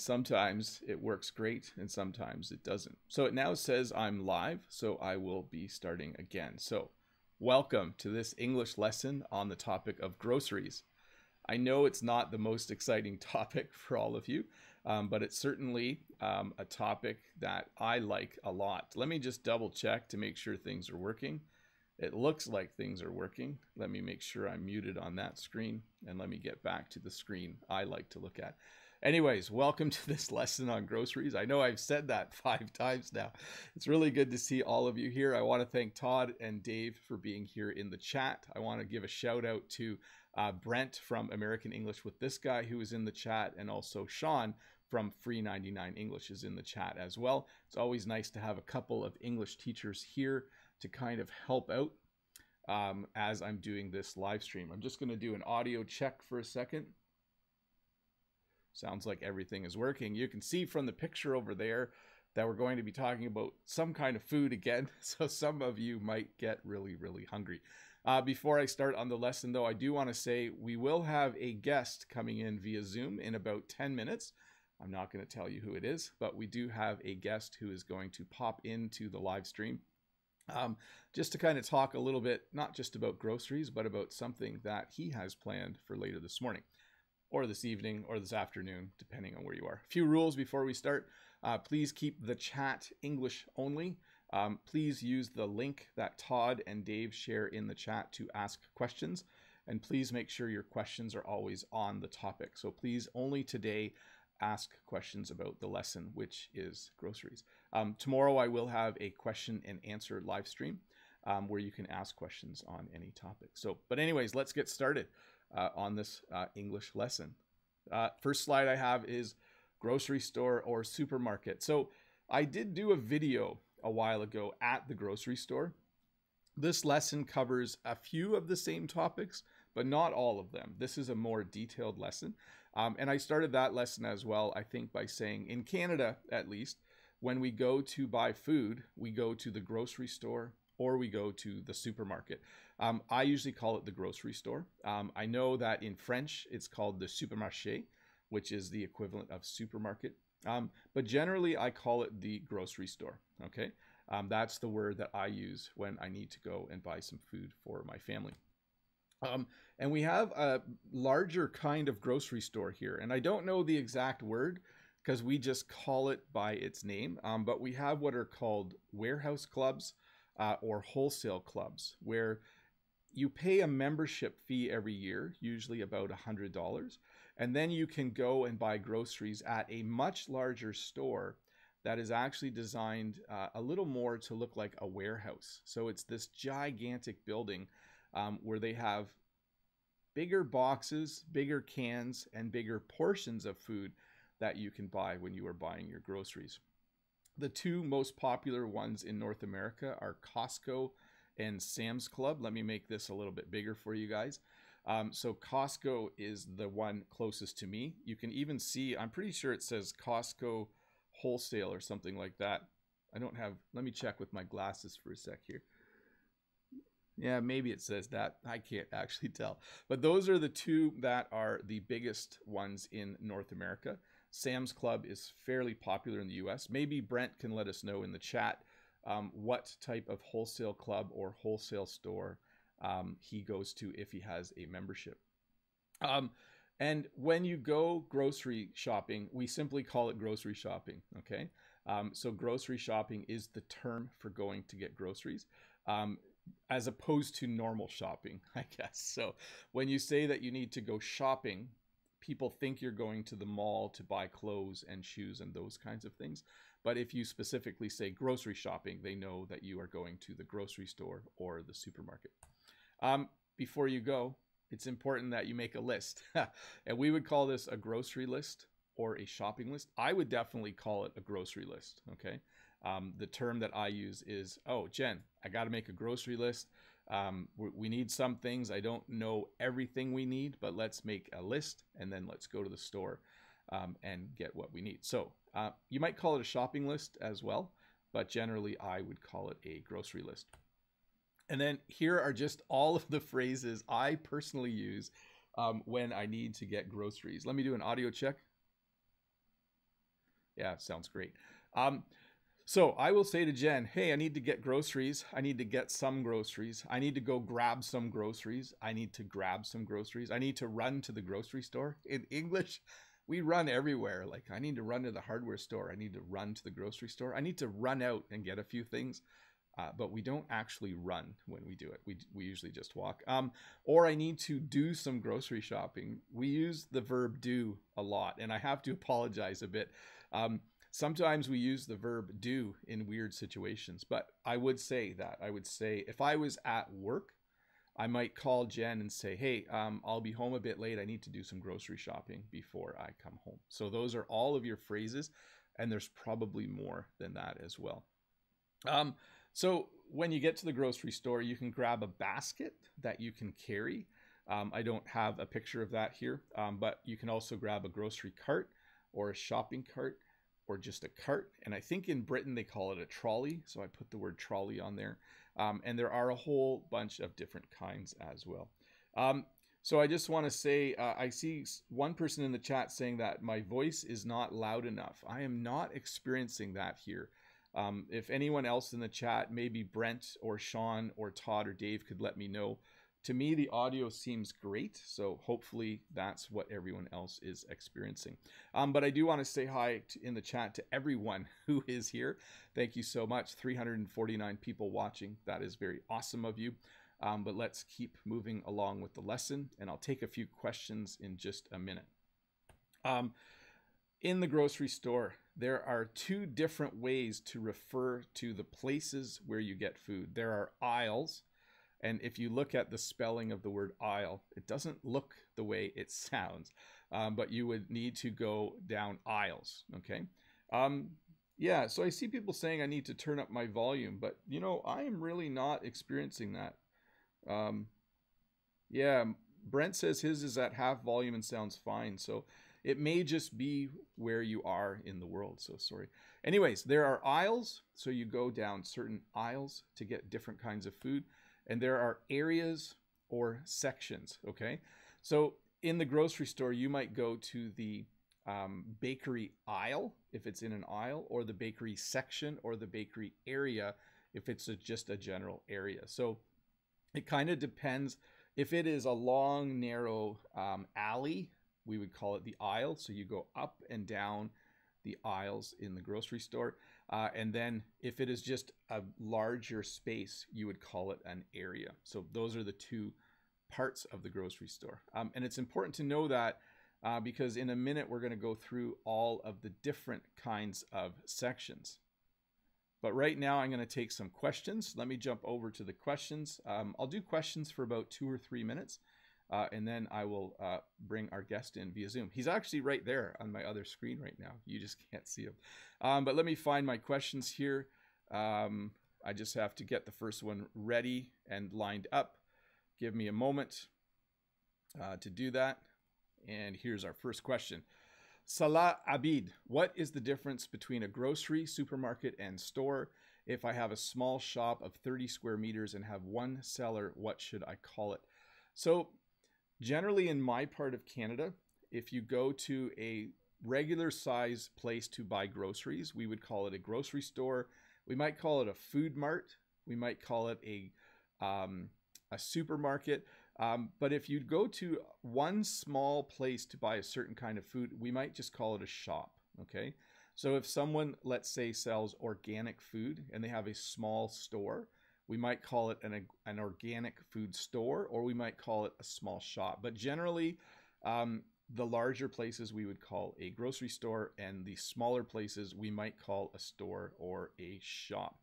sometimes it works great and sometimes it doesn't. So it now says I'm live, so I will be starting again. So welcome to this English lesson on the topic of groceries. I know it's not the most exciting topic for all of you, um, but it's certainly um, a topic that I like a lot. Let me just double check to make sure things are working. It looks like things are working. Let me make sure I'm muted on that screen and let me get back to the screen I like to look at. Anyways, welcome to this lesson on groceries. I know I've said that five times now. It's really good to see all of you here. I want to thank Todd and Dave for being here in the chat. I want to give a shout out to uh, Brent from American English with this guy who is in the chat and also Sean from Free 99 English is in the chat as well. It's always nice to have a couple of English teachers here to kind of help out um, as I'm doing this live stream. I'm just going to do an audio check for a second. Sounds like everything is working. You can see from the picture over there that we're going to be talking about some kind of food again. So some of you might get really, really hungry. Uh, before I start on the lesson, though, I do want to say we will have a guest coming in via Zoom in about 10 minutes. I'm not going to tell you who it is, but we do have a guest who is going to pop into the live stream um, just to kind of talk a little bit, not just about groceries, but about something that he has planned for later this morning, or this evening, or this afternoon, depending on where you are. A few rules before we start. Uh, please keep the chat English only. Um, please use the link that Todd and Dave share in the chat to ask questions. And please make sure your questions are always on the topic. So please only today ask questions about the lesson, which is groceries. Um, tomorrow I will have a question and answer live stream um, where you can ask questions on any topic. So, but anyways, let's get started uh, on this uh, English lesson. Uh, first slide I have is grocery store or supermarket. So I did do a video a while ago at the grocery store. This lesson covers a few of the same topics, but not all of them. This is a more detailed lesson. Um, and I started that lesson as well, I think, by saying in Canada, at least, when we go to buy food, we go to the grocery store or we go to the supermarket. Um, I usually call it the grocery store. Um, I know that in French, it's called the supermarché, which is the equivalent of supermarket. Um, but generally, I call it the grocery store. Okay, um, that's the word that I use when I need to go and buy some food for my family. Um, and we have a larger kind of grocery store here. And I don't know the exact word because we just call it by its name. Um, but we have what are called warehouse clubs uh, or wholesale clubs, where you pay a membership fee every year, usually about $100. And then you can go and buy groceries at a much larger store that is actually designed uh, a little more to look like a warehouse. So it's this gigantic building um, where they have bigger boxes, bigger cans, and bigger portions of food that you can buy when you are buying your groceries. The two most popular ones in North America are Costco and Sam's Club. Let me make this a little bit bigger for you guys. Um, so Costco is the one closest to me. You can even see, I'm pretty sure it says Costco wholesale or something like that. I don't have, let me check with my glasses for a sec here. Yeah, maybe it says that. I can't actually tell. But those are the two that are the biggest ones in North America. Sam's Club is fairly popular in the US. Maybe Brent can let us know in the chat um, what type of wholesale club or wholesale store um, he goes to if he has a membership. Um, and when you go grocery shopping, we simply call it grocery shopping. Okay. Um, so grocery shopping is the term for going to get groceries. Um, as opposed to normal shopping, I guess. So when you say that you need to go shopping, people think you're going to the mall to buy clothes and shoes and those kinds of things. But if you specifically say grocery shopping, they know that you are going to the grocery store or the supermarket. Um, before you go, it's important that you make a list. and we would call this a grocery list or a shopping list. I would definitely call it a grocery list. Okay. Um, the term that I use is, oh, Jen, I got to make a grocery list. Um, we, need some things. I don't know everything we need, but let's make a list and then let's go to the store um, and get what we need. So uh, you might call it a shopping list as well, but generally I would call it a grocery list. And then here are just all of the phrases I personally use um, when I need to get groceries. Let me do an audio check. Yeah, sounds great. Um, so I will say to Jen, hey, I need to get groceries. I need to get some groceries. I need to go grab some groceries. I need to grab some groceries. I need to run to the grocery store. In English, we run everywhere. Like I need to run to the hardware store. I need to run to the grocery store. I need to run out and get a few things. Uh, but we don't actually run when we do it. We, we usually just walk. Um, or I need to do some grocery shopping. We use the verb do a lot, and I have to apologize a bit. Um, sometimes we use the verb do in weird situations, but I would say that. I would say if I was at work, I might call Jen and say, hey, um, I'll be home a bit late. I need to do some grocery shopping before I come home. So those are all of your phrases, and there's probably more than that as well. Um, so when you get to the grocery store, you can grab a basket that you can carry. Um, I don't have a picture of that here, um, but you can also grab a grocery cart or a shopping cart or just a cart. And I think in Britain they call it a trolley. So I put the word trolley on there. Um, and there are a whole bunch of different kinds as well. Um, so I just want to say, uh, I see one person in the chat saying that my voice is not loud enough. I am not experiencing that here. Um, if anyone else in the chat, maybe Brent or Sean or Todd or Dave could let me know. To me, the audio seems great, so hopefully that's what everyone else is experiencing. Um, but I do want to say hi to, in the chat to everyone who is here. Thank you so much. 349 people watching. That is very awesome of you. Um, but let's keep moving along with the lesson, and I'll take a few questions in just a minute. Um, in the grocery store, there are two different ways to refer to the places where you get food. There are aisles, and if you look at the spelling of the word aisle, it doesn't look the way it sounds, um, but you would need to go down aisles, okay? Um, yeah, so I see people saying I need to turn up my volume, but you know, I am really not experiencing that. Um, yeah, Brent says his is at half volume and sounds fine. So it may just be where you are in the world. So sorry. Anyways, there are aisles. So you go down certain aisles to get different kinds of food. And there are areas or sections. Okay. So in the grocery store, you might go to the um, bakery aisle if it's in an aisle, or the bakery section, or the bakery area if it's a, just a general area. So it kind of depends. If it is a long, narrow um, alley we would call it the aisle. So you go up and down the aisles in the grocery store. Uh, and then if it is just a larger space, you would call it an area. So those are the two parts of the grocery store. Um, and it's important to know that uh, because in a minute we're going to go through all of the different kinds of sections. But right now I'm going to take some questions. Let me jump over to the questions. Um, I'll do questions for about two or three minutes. Uh, and then I will uh, bring our guest in via Zoom. He's actually right there on my other screen right now. You just can't see him. Um, but let me find my questions here. Um, I just have to get the first one ready and lined up. Give me a moment uh, to do that. And here's our first question. Salah Abid, what is the difference between a grocery, supermarket, and store? If I have a small shop of 30 square meters and have one seller, what should I call it? So Generally, in my part of Canada, if you go to a regular size place to buy groceries, we would call it a grocery store. We might call it a food mart. We might call it a um, a supermarket. Um, but if you go to one small place to buy a certain kind of food, we might just call it a shop. Okay. So if someone, let's say, sells organic food and they have a small store, we might call it an, an organic food store or we might call it a small shop. But generally, um, the larger places we would call a grocery store, and the smaller places we might call a store or a shop.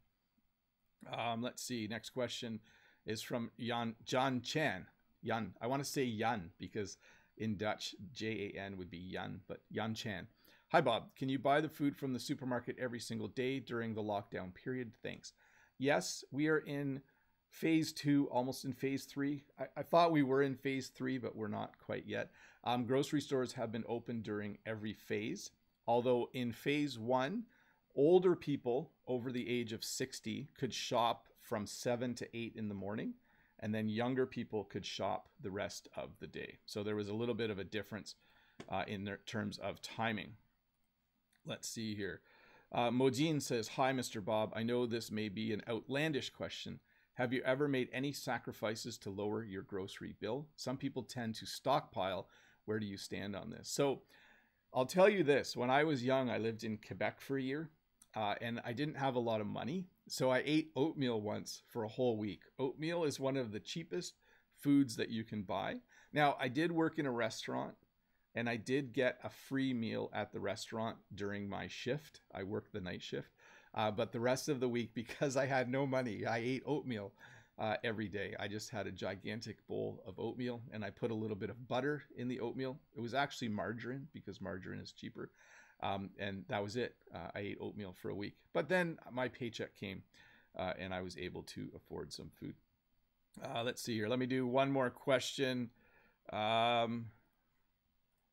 Um, let's see. Next question is from Jan John Chan. Jan. I want to say Jan because in Dutch J A N would be Jan, but Jan Chan. Hi Bob, can you buy the food from the supermarket every single day during the lockdown period? Thanks yes, we are in phase two, almost in phase three. I, I, thought we were in phase three, but we're not quite yet. Um, grocery stores have been open during every phase, although in phase one, older people over the age of 60 could shop from 7 to 8 in the morning, and then younger people could shop the rest of the day. So there was a little bit of a difference uh, in terms of timing. Let's see here. Uh, Modine says, Hi, Mr. Bob. I know this may be an outlandish question. Have you ever made any sacrifices to lower your grocery bill? Some people tend to stockpile. Where do you stand on this? So I'll tell you this when I was young, I lived in Quebec for a year uh, and I didn't have a lot of money. So I ate oatmeal once for a whole week. Oatmeal is one of the cheapest foods that you can buy. Now, I did work in a restaurant and I did get a free meal at the restaurant during my shift. I worked the night shift. Uh, but the rest of the week, because I had no money, I ate oatmeal uh, every day. I just had a gigantic bowl of oatmeal and I put a little bit of butter in the oatmeal. It was actually margarine because margarine is cheaper. Um, and that was it. Uh, I ate oatmeal for a week. But then my paycheck came uh, and I was able to afford some food. Uh, let's see here. Let me do one more question. Um,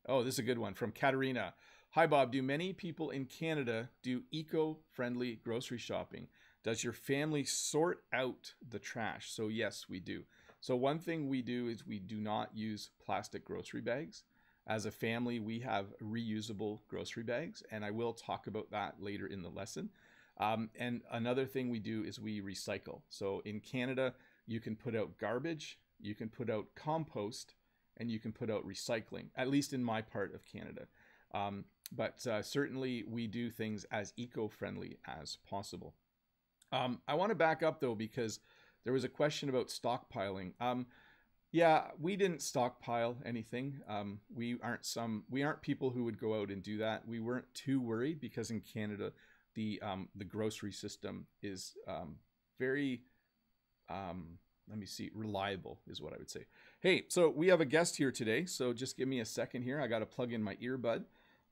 oh, this is a good one from Katerina. Hi, Bob. Do many people in Canada do eco friendly grocery shopping? Does your family sort out the trash? So, yes, we do. So, one thing we do is we do not use plastic grocery bags. As a family, we have reusable grocery bags, and I will talk about that later in the lesson. Um, and another thing we do is we recycle. So, in Canada, you can put out garbage, you can put out compost, and you can put out recycling, at least in my part of Canada. Um, but uh, certainly, we do things as eco friendly as possible. Um, I want to back up though because there was a question about stockpiling. Um, yeah, we didn't stockpile anything. Um, we aren't some we aren't people who would go out and do that. We weren't too worried because in Canada, the um, the grocery system is um, very um, let me see reliable is what I would say. Hey, so we have a guest here today. So just give me a second here. I got to plug in my earbud,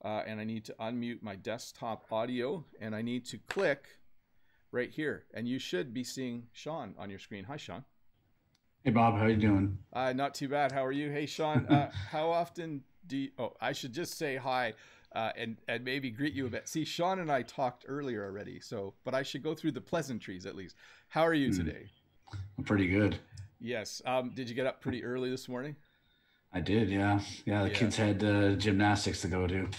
uh, and I need to unmute my desktop audio, and I need to click right here. And you should be seeing Sean on your screen. Hi, Sean. Hey, Bob. How you doing? Uh, not too bad. How are you? Hey, Sean. Uh, how often do you? Oh, I should just say hi. Uh, and and maybe greet you a bit. See, Sean and I talked earlier already, so but I should go through the pleasantries at least. How are you hmm. today? I'm pretty good. Yes. Um, did you get up pretty early this morning? I did. Yeah. Yeah. The yeah. kids had uh, gymnastics to go to.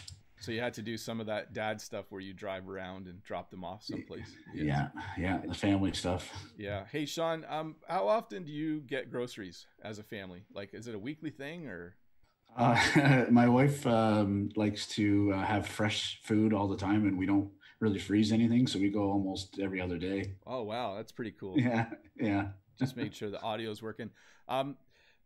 So you had to do some of that dad stuff where you drive around and drop them off someplace. Yeah, yeah, the family stuff. Yeah. Hey, Sean, um, how often do you get groceries as a family? Like, is it a weekly thing or? Uh, my wife um, likes to uh, have fresh food all the time, and we don't really freeze anything, so we go almost every other day. Oh wow, that's pretty cool. Yeah, yeah. Just make sure the audio is working. Um,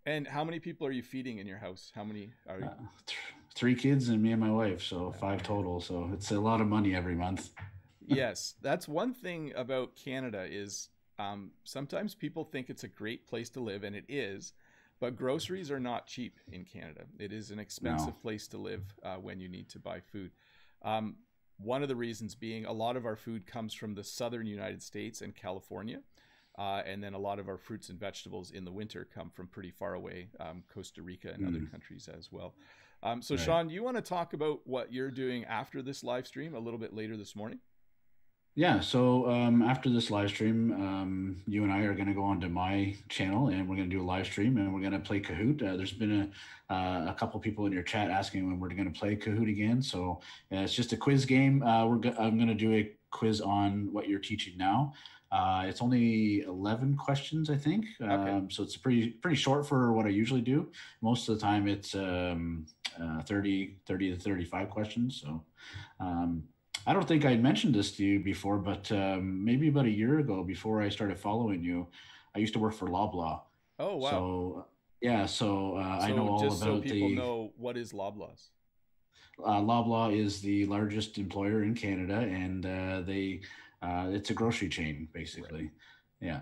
and how many people are you feeding in your house? How many are you? Uh, three kids and me and my wife, so five total. So it's a lot of money every month. yes, that's one thing about Canada is um, sometimes people think it's a great place to live, and it is. But groceries are not cheap in Canada. It is an expensive no. place to live uh, when you need to buy food. Um, one of the reasons being a lot of our food comes from the southern United States and California. Uh, and then a lot of our fruits and vegetables in the winter come from pretty far away, um, Costa Rica and mm. other countries as well. Um, so, right. Sean, do you want to talk about what you're doing after this live stream a little bit later this morning? Yeah. So um, after this live stream, um, you and I are going to go onto my channel and we're going to do a live stream and we're going to play Kahoot. Uh, there's been a, uh, a couple people in your chat asking when we're going to play Kahoot again. So uh, it's just a quiz game. Uh, we're go- I'm going to do a quiz on what you're teaching now. Uh, it's only 11 questions, I think. Okay. Um, so it's pretty pretty short for what I usually do. Most of the time, it's um, uh, 30, 30 to 35 questions. So um, I don't think I mentioned this to you before, but um, maybe about a year ago, before I started following you, I used to work for Loblaw. Oh wow! So yeah, so, uh, so I know all about so people the, know what is Loblaw's. Uh, Loblaw is the largest employer in Canada, and uh, they uh, it's a grocery chain basically. Right. Yeah.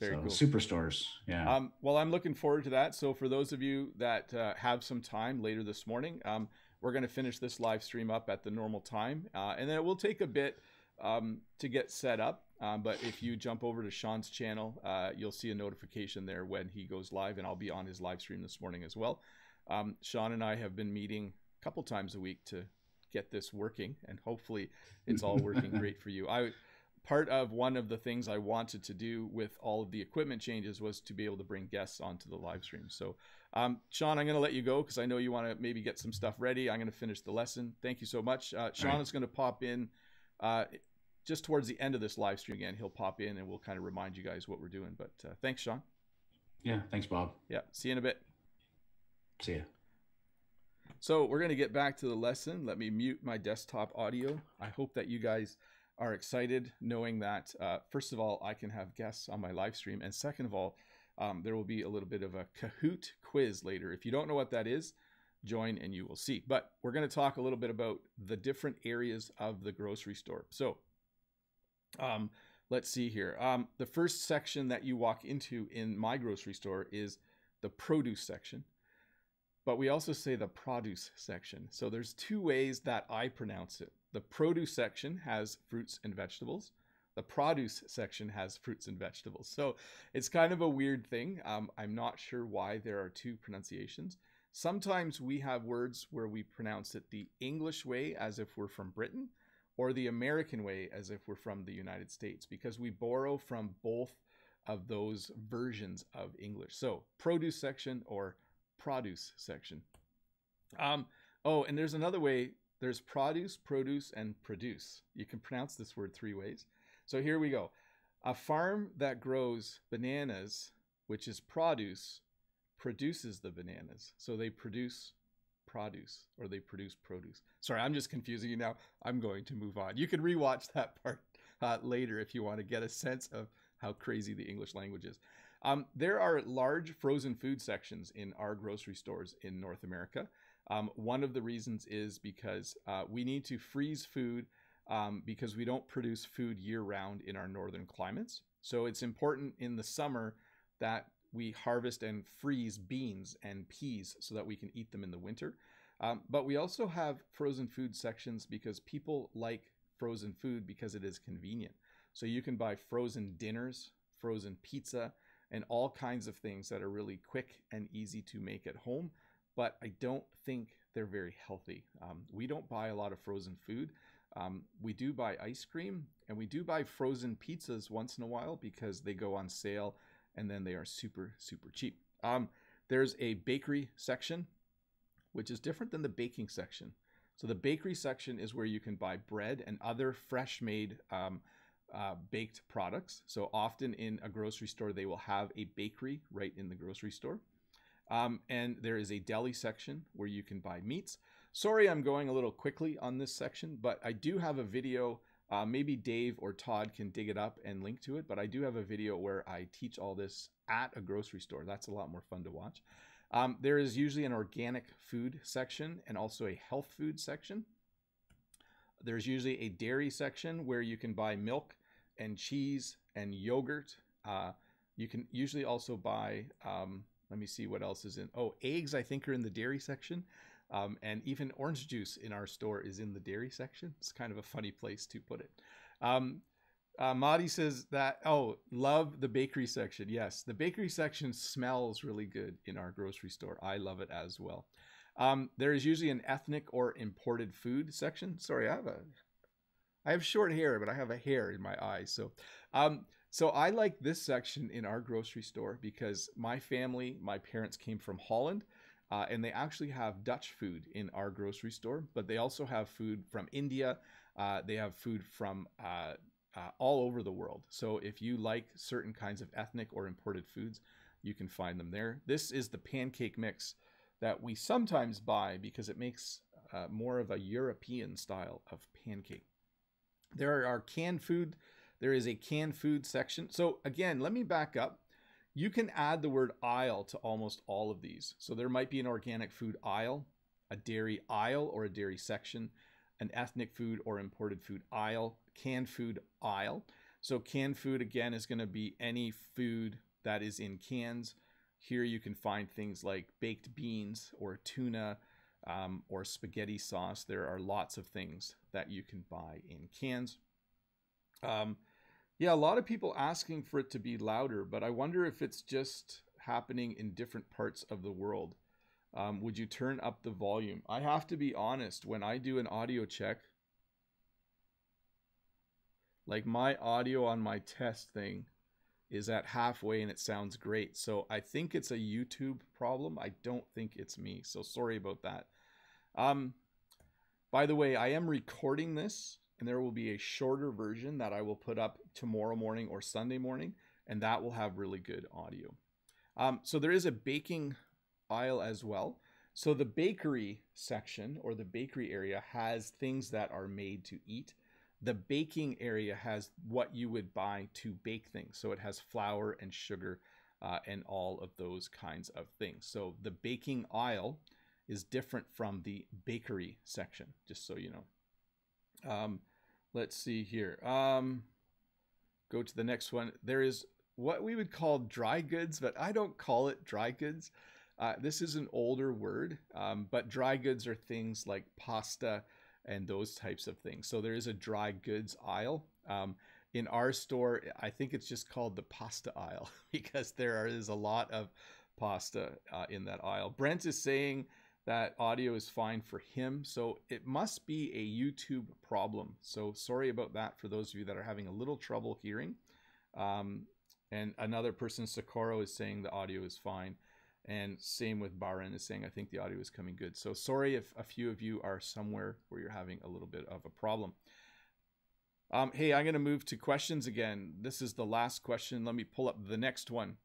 Very so, cool. Superstores. Yeah. Um, well, I'm looking forward to that. So for those of you that uh, have some time later this morning, um, we're going to finish this live stream up at the normal time, uh, and then it will take a bit um, to get set up. Um, but if you jump over to Sean's channel, uh, you'll see a notification there when he goes live, and I'll be on his live stream this morning as well. Um, Sean and I have been meeting a couple times a week to get this working, and hopefully it's all working great for you. I part of one of the things I wanted to do with all of the equipment changes was to be able to bring guests onto the live stream. So, um, Sean, I'm going to let you go because I know you want to maybe get some stuff ready. I'm going to finish the lesson. Thank you so much. Uh, Sean right. is going to pop in uh, just towards the end of this live stream again. He'll pop in and we'll kind of remind you guys what we're doing. But uh, thanks, Sean. Yeah, thanks, Bob. Yeah, see you in a bit. See ya. So we're going to get back to the lesson. Let me mute my desktop audio. I hope that you guys are excited knowing that, uh, first of all, I can have guests on my live stream. And second of all, um, there will be a little bit of a Kahoot quiz later. If you don't know what that is, join and you will see. But we're going to talk a little bit about the different areas of the grocery store. So um, let's see here. Um, the first section that you walk into in my grocery store is the produce section but we also say the produce section. So there's two ways that I pronounce it. The produce section has fruits and vegetables. The produce section has fruits and vegetables. So it's kind of a weird thing. Um, I'm not sure why there are two pronunciations. Sometimes we have words where we pronounce it the English way as if we're from Britain or the American way as if we're from the United States because we borrow from both of those versions of English. So produce section or produce section. Um, oh, and there's another way. There's produce, produce, and produce. You can pronounce this word three ways. So here we go. A farm that grows bananas, which is produce, produces the bananas. So they produce produce or they produce produce. Sorry, I'm just confusing you now. I'm going to move on. You can rewatch that part uh, later if you want to get a sense of how crazy the English language is. Um, there are large frozen food sections in our grocery stores in North America. Um, one of the reasons is because uh, we need to freeze food um, because we don't produce food year round in our northern climates. So it's important in the summer that we harvest and freeze beans and peas so that we can eat them in the winter. Um, but we also have frozen food sections because people like frozen food because it is convenient. So you can buy frozen dinners, frozen pizza, and all kinds of things that are really quick and easy to make at home. But I don't think they're very healthy. Um, we don't buy a lot of frozen food. Um, we do buy ice cream and we do buy frozen pizzas once in a while because they go on sale and then they are super, super cheap. Um, there's a bakery section, which is different than the baking section. So the bakery section is where you can buy bread and other fresh made um, uh, baked products. So often in a grocery store, they will have a bakery right in the grocery store. Um, and there is a deli section where you can buy meats. Sorry, I'm going a little quickly on this section, but I do have a video. Uh, maybe Dave or Todd can dig it up and link to it, but I do have a video where I teach all this at a grocery store. That's a lot more fun to watch. Um, there is usually an organic food section and also a health food section. There's usually a dairy section where you can buy milk and cheese and yogurt. Uh, you can usually also buy, um, let me see what else is in. Oh, eggs, I think, are in the dairy section. Um, and even orange juice in our store is in the dairy section. It's kind of a funny place to put it. Um, uh, Madi says that, oh, love the bakery section. Yes, the bakery section smells really good in our grocery store. I love it as well. Um, there is usually an ethnic or imported food section. Sorry, I have a I have short hair, but I have a hair in my eyes. So, um, so I like this section in our grocery store because my family, my parents came from Holland, uh, and they actually have Dutch food in our grocery store. But they also have food from India. Uh, they have food from uh, uh all over the world. So if you like certain kinds of ethnic or imported foods, you can find them there. This is the pancake mix that we sometimes buy because it makes uh, more of a European style of pancake. There are canned food. There is a canned food section. So again, let me back up. You can add the word aisle to almost all of these. So there might be an organic food aisle, a dairy aisle or a dairy section, an ethnic food or imported food aisle, canned food aisle. So canned food again is going to be any food that is in cans. Here you can find things like baked beans or tuna, um, or spaghetti sauce. There are lots of things that you can buy in cans. Um, yeah, a lot of people asking for it to be louder, but I wonder if it's just happening in different parts of the world. Um, would you turn up the volume? I have to be honest, when I do an audio check, Like my audio on my test thing is at halfway and it sounds great. So I think it's a YouTube problem. I don't think it's me. So sorry about that. Um, by the way, I am recording this and there will be a shorter version that I will put up tomorrow morning or Sunday morning, and that will have really good audio. Um, so there is a baking aisle as well. So the bakery section or the bakery area has things that are made to eat. The baking area has what you would buy to bake things. So it has flour and sugar uh, and all of those kinds of things. So the baking aisle is different from the bakery section, just so you know. Um, let's see here. Um, go to the next one. There is what we would call dry goods, but I don't call it dry goods. Uh, this is an older word, um, but dry goods are things like pasta and those types of things. So there is a dry goods aisle. Um, in our store, I think it's just called the pasta aisle because there is a lot of pasta uh, in that aisle. Brent is saying that audio is fine for him. So it must be a YouTube problem. So sorry about that for those of you that are having a little trouble hearing. Um, and another person, Socorro, is saying the audio is fine. And same with Baran is saying, I think the audio is coming good. So sorry if a few of you are somewhere where you're having a little bit of a problem. Um, hey, I'm going to move to questions again. This is the last question. Let me pull up the next one.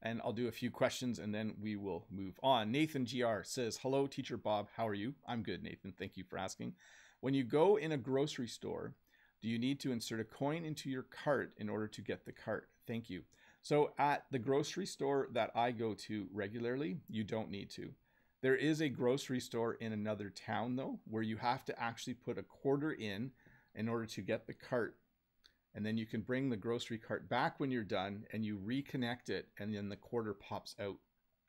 And I'll do a few questions and then we will move on. Nathan GR says, Hello, Teacher Bob. How are you? I'm good, Nathan. Thank you for asking. When you go in a grocery store, do you need to insert a coin into your cart in order to get the cart? Thank you. So at the grocery store that I go to regularly, you don't need to. There is a grocery store in another town though, where you have to actually put a quarter in in order to get the cart. And then you can bring the grocery cart back when you're done and you reconnect it and then the quarter pops out.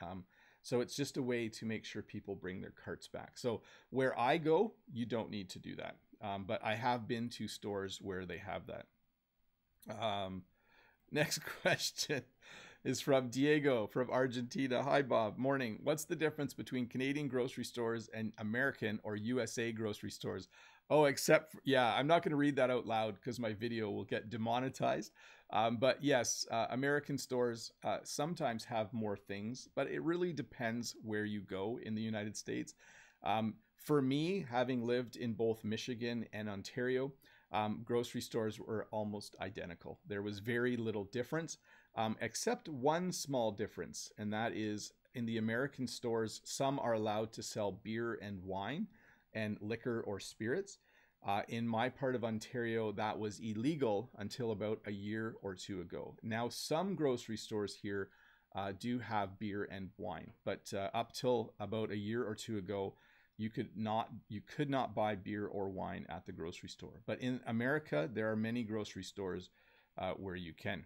Um, so it's just a way to make sure people bring their carts back. So where I go, you don't need to do that. Um, but I have been to stores where they have that. Um, Next question is from Diego from Argentina. Hi, Bob. Morning. What's the difference between Canadian grocery stores and American or USA grocery stores? Oh, except, for, yeah, I'm not going to read that out loud because my video will get demonetized. Um, but yes, uh, American stores uh, sometimes have more things, but it really depends where you go in the United States. Um, for me, having lived in both Michigan and Ontario, um, grocery stores were almost identical. There was very little difference, um, except one small difference, and that is in the American stores, some are allowed to sell beer and wine and liquor or spirits. Uh, in my part of Ontario, that was illegal until about a year or two ago. Now, some grocery stores here uh, do have beer and wine, but uh, up till about a year or two ago, you could not you could not buy beer or wine at the grocery store. But in America, there are many grocery stores uh, where you can.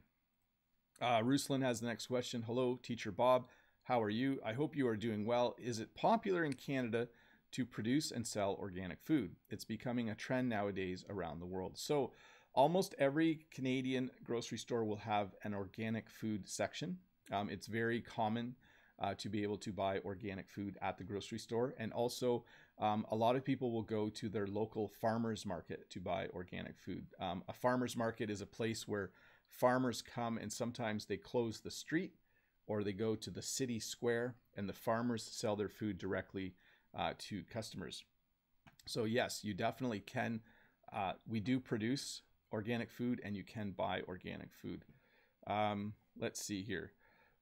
Uh, Ruslan has the next question. Hello, Teacher Bob. How are you? I hope you are doing well. Is it popular in Canada to produce and sell organic food? It's becoming a trend nowadays around the world. So, almost every Canadian grocery store will have an organic food section. Um, it's very common uh, to be able to buy organic food at the grocery store. And also, um, a lot of people will go to their local farmers market to buy organic food. Um, a farmers market is a place where farmers come and sometimes they close the street or they go to the city square and the farmers sell their food directly uh, to customers. So, yes, you definitely can. Uh, we do produce organic food and you can buy organic food. Um, let's see here.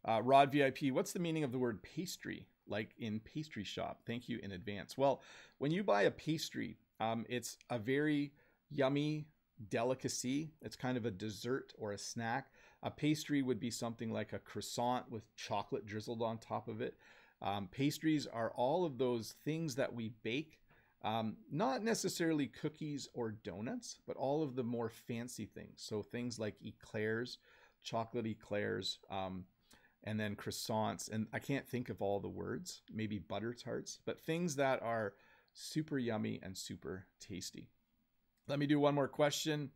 Uh, Rod VIP, what's the meaning of the word pastry, like in pastry shop? Thank you in advance. Well, when you buy a pastry, um, it's a very yummy delicacy. It's kind of a dessert or a snack. A pastry would be something like a croissant with chocolate drizzled on top of it. Um, pastries are all of those things that we bake, um, not necessarily cookies or donuts, but all of the more fancy things. So things like eclairs, chocolate eclairs, um, and then croissants. And I can't think of all the words, maybe butter tarts, but things that are super yummy and super tasty. Let me do one more question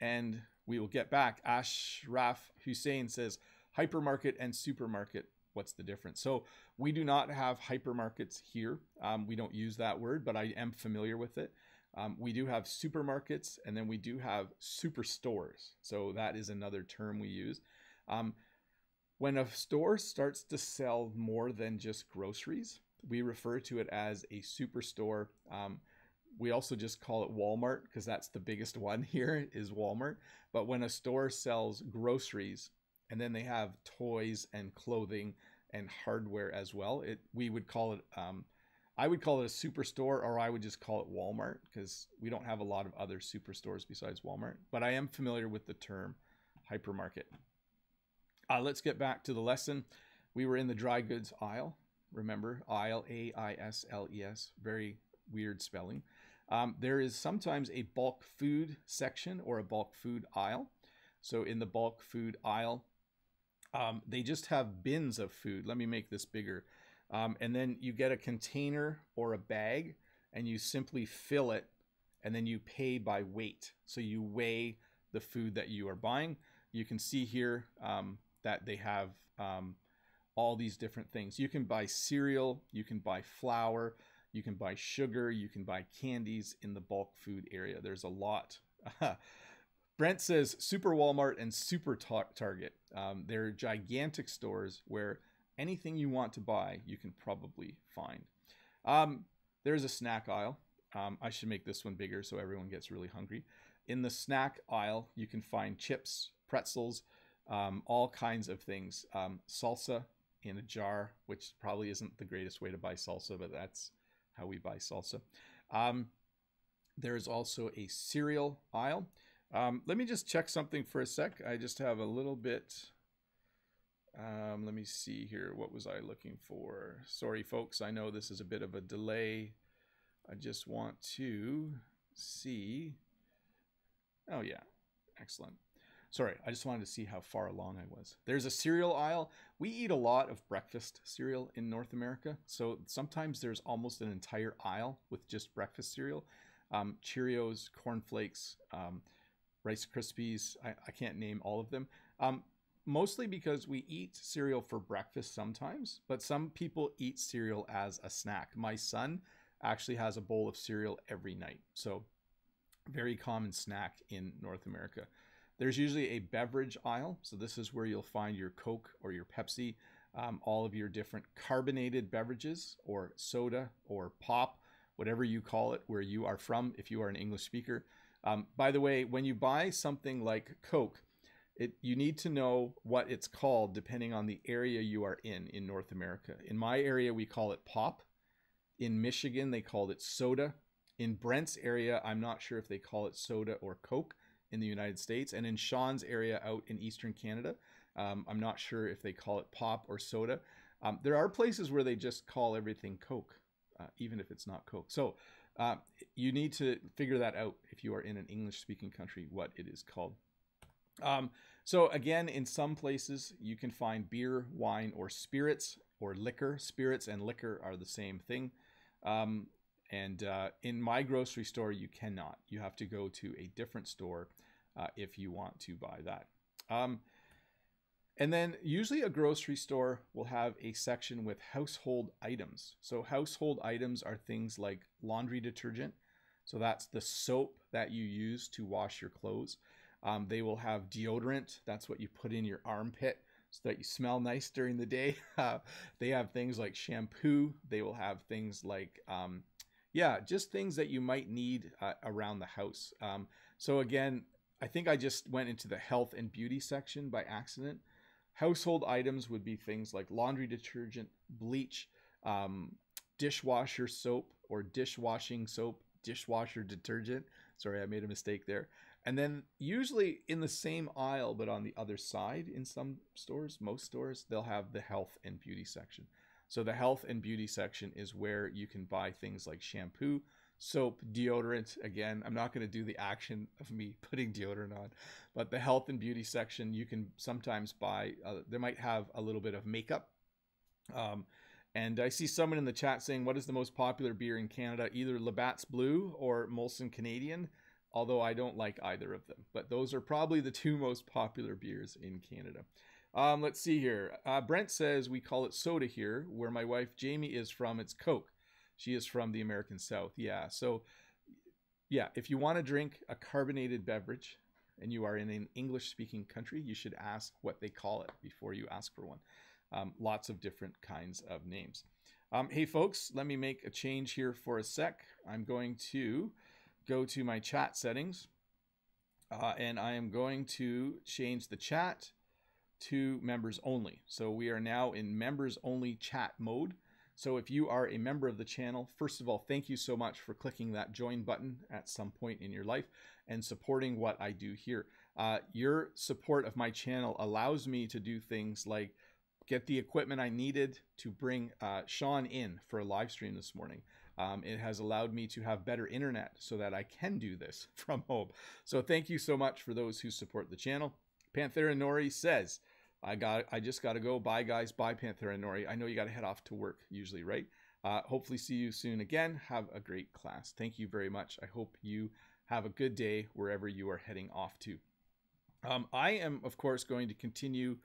and we will get back. Ashraf Hussein says, hypermarket and supermarket, what's the difference? So we do not have hypermarkets here. Um, we don't use that word, but I am familiar with it. Um, we do have supermarkets and then we do have superstores. So that is another term we use. Um, when a store starts to sell more than just groceries, we refer to it as a superstore. Um, we also just call it Walmart because that's the biggest one here is Walmart. But when a store sells groceries and then they have toys and clothing and hardware as well, it we would call it um, I would call it a superstore or I would just call it Walmart because we don't have a lot of other superstores besides Walmart. But I am familiar with the term hypermarket. Uh, let's get back to the lesson. We were in the dry goods aisle. Remember, aisle, A I S L E S, very weird spelling. Um, there is sometimes a bulk food section or a bulk food aisle. So in the bulk food aisle, um, they just have bins of food. Let me make this bigger. Um, and then you get a container or a bag and you simply fill it and then you pay by weight. So you weigh the food that you are buying. You can see here um, that they have um, all these different things. You can buy cereal, you can buy flour, you can buy sugar, you can buy candies in the bulk food area. There's a lot. Brent says Super Walmart and Super Target. Um, they're gigantic stores where anything you want to buy, you can probably find. Um, there's a snack aisle. Um, I should make this one bigger so everyone gets really hungry. In the snack aisle, you can find chips, pretzels, um, all kinds of things. Um, salsa in a jar, which probably isn't the greatest way to buy salsa, but that's how we buy salsa. Um, there is also a cereal aisle. Um, let me just check something for a sec. I just have a little bit um, let me see here. What was I looking for? Sorry, folks. I know this is a bit of a delay. I just want to see. Oh, yeah. Excellent. Sorry, I just wanted to see how far along I was. There's a cereal aisle. We eat a lot of breakfast cereal in North America. So sometimes there's almost an entire aisle with just breakfast cereal. Um, Cheerios, cornflakes, um, Rice Krispies. I, I, can't name all of them. Um, mostly because we eat cereal for breakfast sometimes, but some people eat cereal as a snack. My son actually has a bowl of cereal every night. So, very common snack in North America. There's usually a beverage aisle. So, this is where you'll find your Coke or your Pepsi, um, all of your different carbonated beverages or soda or pop, whatever you call it, where you are from, if you are an English speaker. Um, by the way, when you buy something like Coke, it you need to know what it's called depending on the area you are in in North America. In my area, we call it pop. In Michigan, they called it soda. In Brent's area, I'm not sure if they call it soda or Coke in the United States. And in Sean's area out in Eastern Canada, um, I'm not sure if they call it pop or soda. Um, there are places where they just call everything Coke, uh, even if it's not Coke. So uh, you need to figure that out if you are in an English speaking country, what it is called. Um, so again, in some places you can find beer, wine, or spirits or liquor. Spirits and liquor are the same thing. Um, and uh, in my grocery store, you cannot. You have to go to a different store uh, if you want to buy that. Um, and then usually a grocery store will have a section with household items. So household items are things like laundry detergent. So that's the soap that you use to wash your clothes. Um, they will have deodorant. That's what you put in your armpit so that you smell nice during the day. They have things like shampoo. They will have things like, um, yeah, just things that you might need uh, around the house. Um, so again, I think I just went into the health and beauty section by accident. Household items would be things like laundry detergent, bleach, um, dishwasher soap or dishwashing soap, dishwasher detergent. Sorry, I made a mistake there. And then usually in the same aisle, but on the other side in some stores, most stores, they'll have the health and beauty section. So the health and beauty section is where you can buy things like shampoo, soap, deodorant. Again, I'm not going to do the action of me putting deodorant on, but the health and beauty section, you can sometimes buy, uh, they might have a little bit of makeup. Um, and I see someone in the chat saying, what is the most popular beer in Canada? Either Labatt's Blue or Molson Canadian although I don't like either of them. But those are probably the two most popular beers in Canada. Um, let's see here. Uh, Brent says we call it soda here. Where my wife Jamie is from, it's Coke. She is from the American South. Yeah. So yeah, if you want to drink a carbonated beverage and you are in an English speaking country, you should ask what they call it before you ask for one. Um, lots of different kinds of names. Um, hey, folks, let me make a change here for a sec. I'm going to go to my chat settings uh, and I am going to change the chat to members only. So we are now in members only chat mode. So if you are a member of the channel, first of all, thank you so much for clicking that join button at some point in your life and supporting what I do here. Uh, your support of my channel allows me to do things like get the equipment I needed to bring uh, Sean in for a live stream this morning. Um, it has allowed me to have better internet so that I can do this from home. So thank you so much for those who support the channel. Panthera Nori says, I got. I just got to go. Bye, guys. Bye, Panther and Nori. I know you got to head off to work usually, right? Uh, hopefully, see you soon again. Have a great class. Thank you very much. I hope you have a good day wherever you are heading off to. Um, I am, of course, going to continue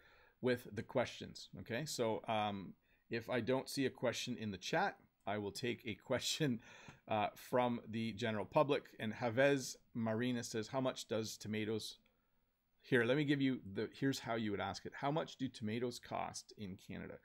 with the questions. Okay, so um, if I don't see a question in the chat, I will take a question uh, from the general public. And Javez Marina says, "How much does tomatoes here, let me give you the here's how you would ask it. How much do tomatoes cost in Canada?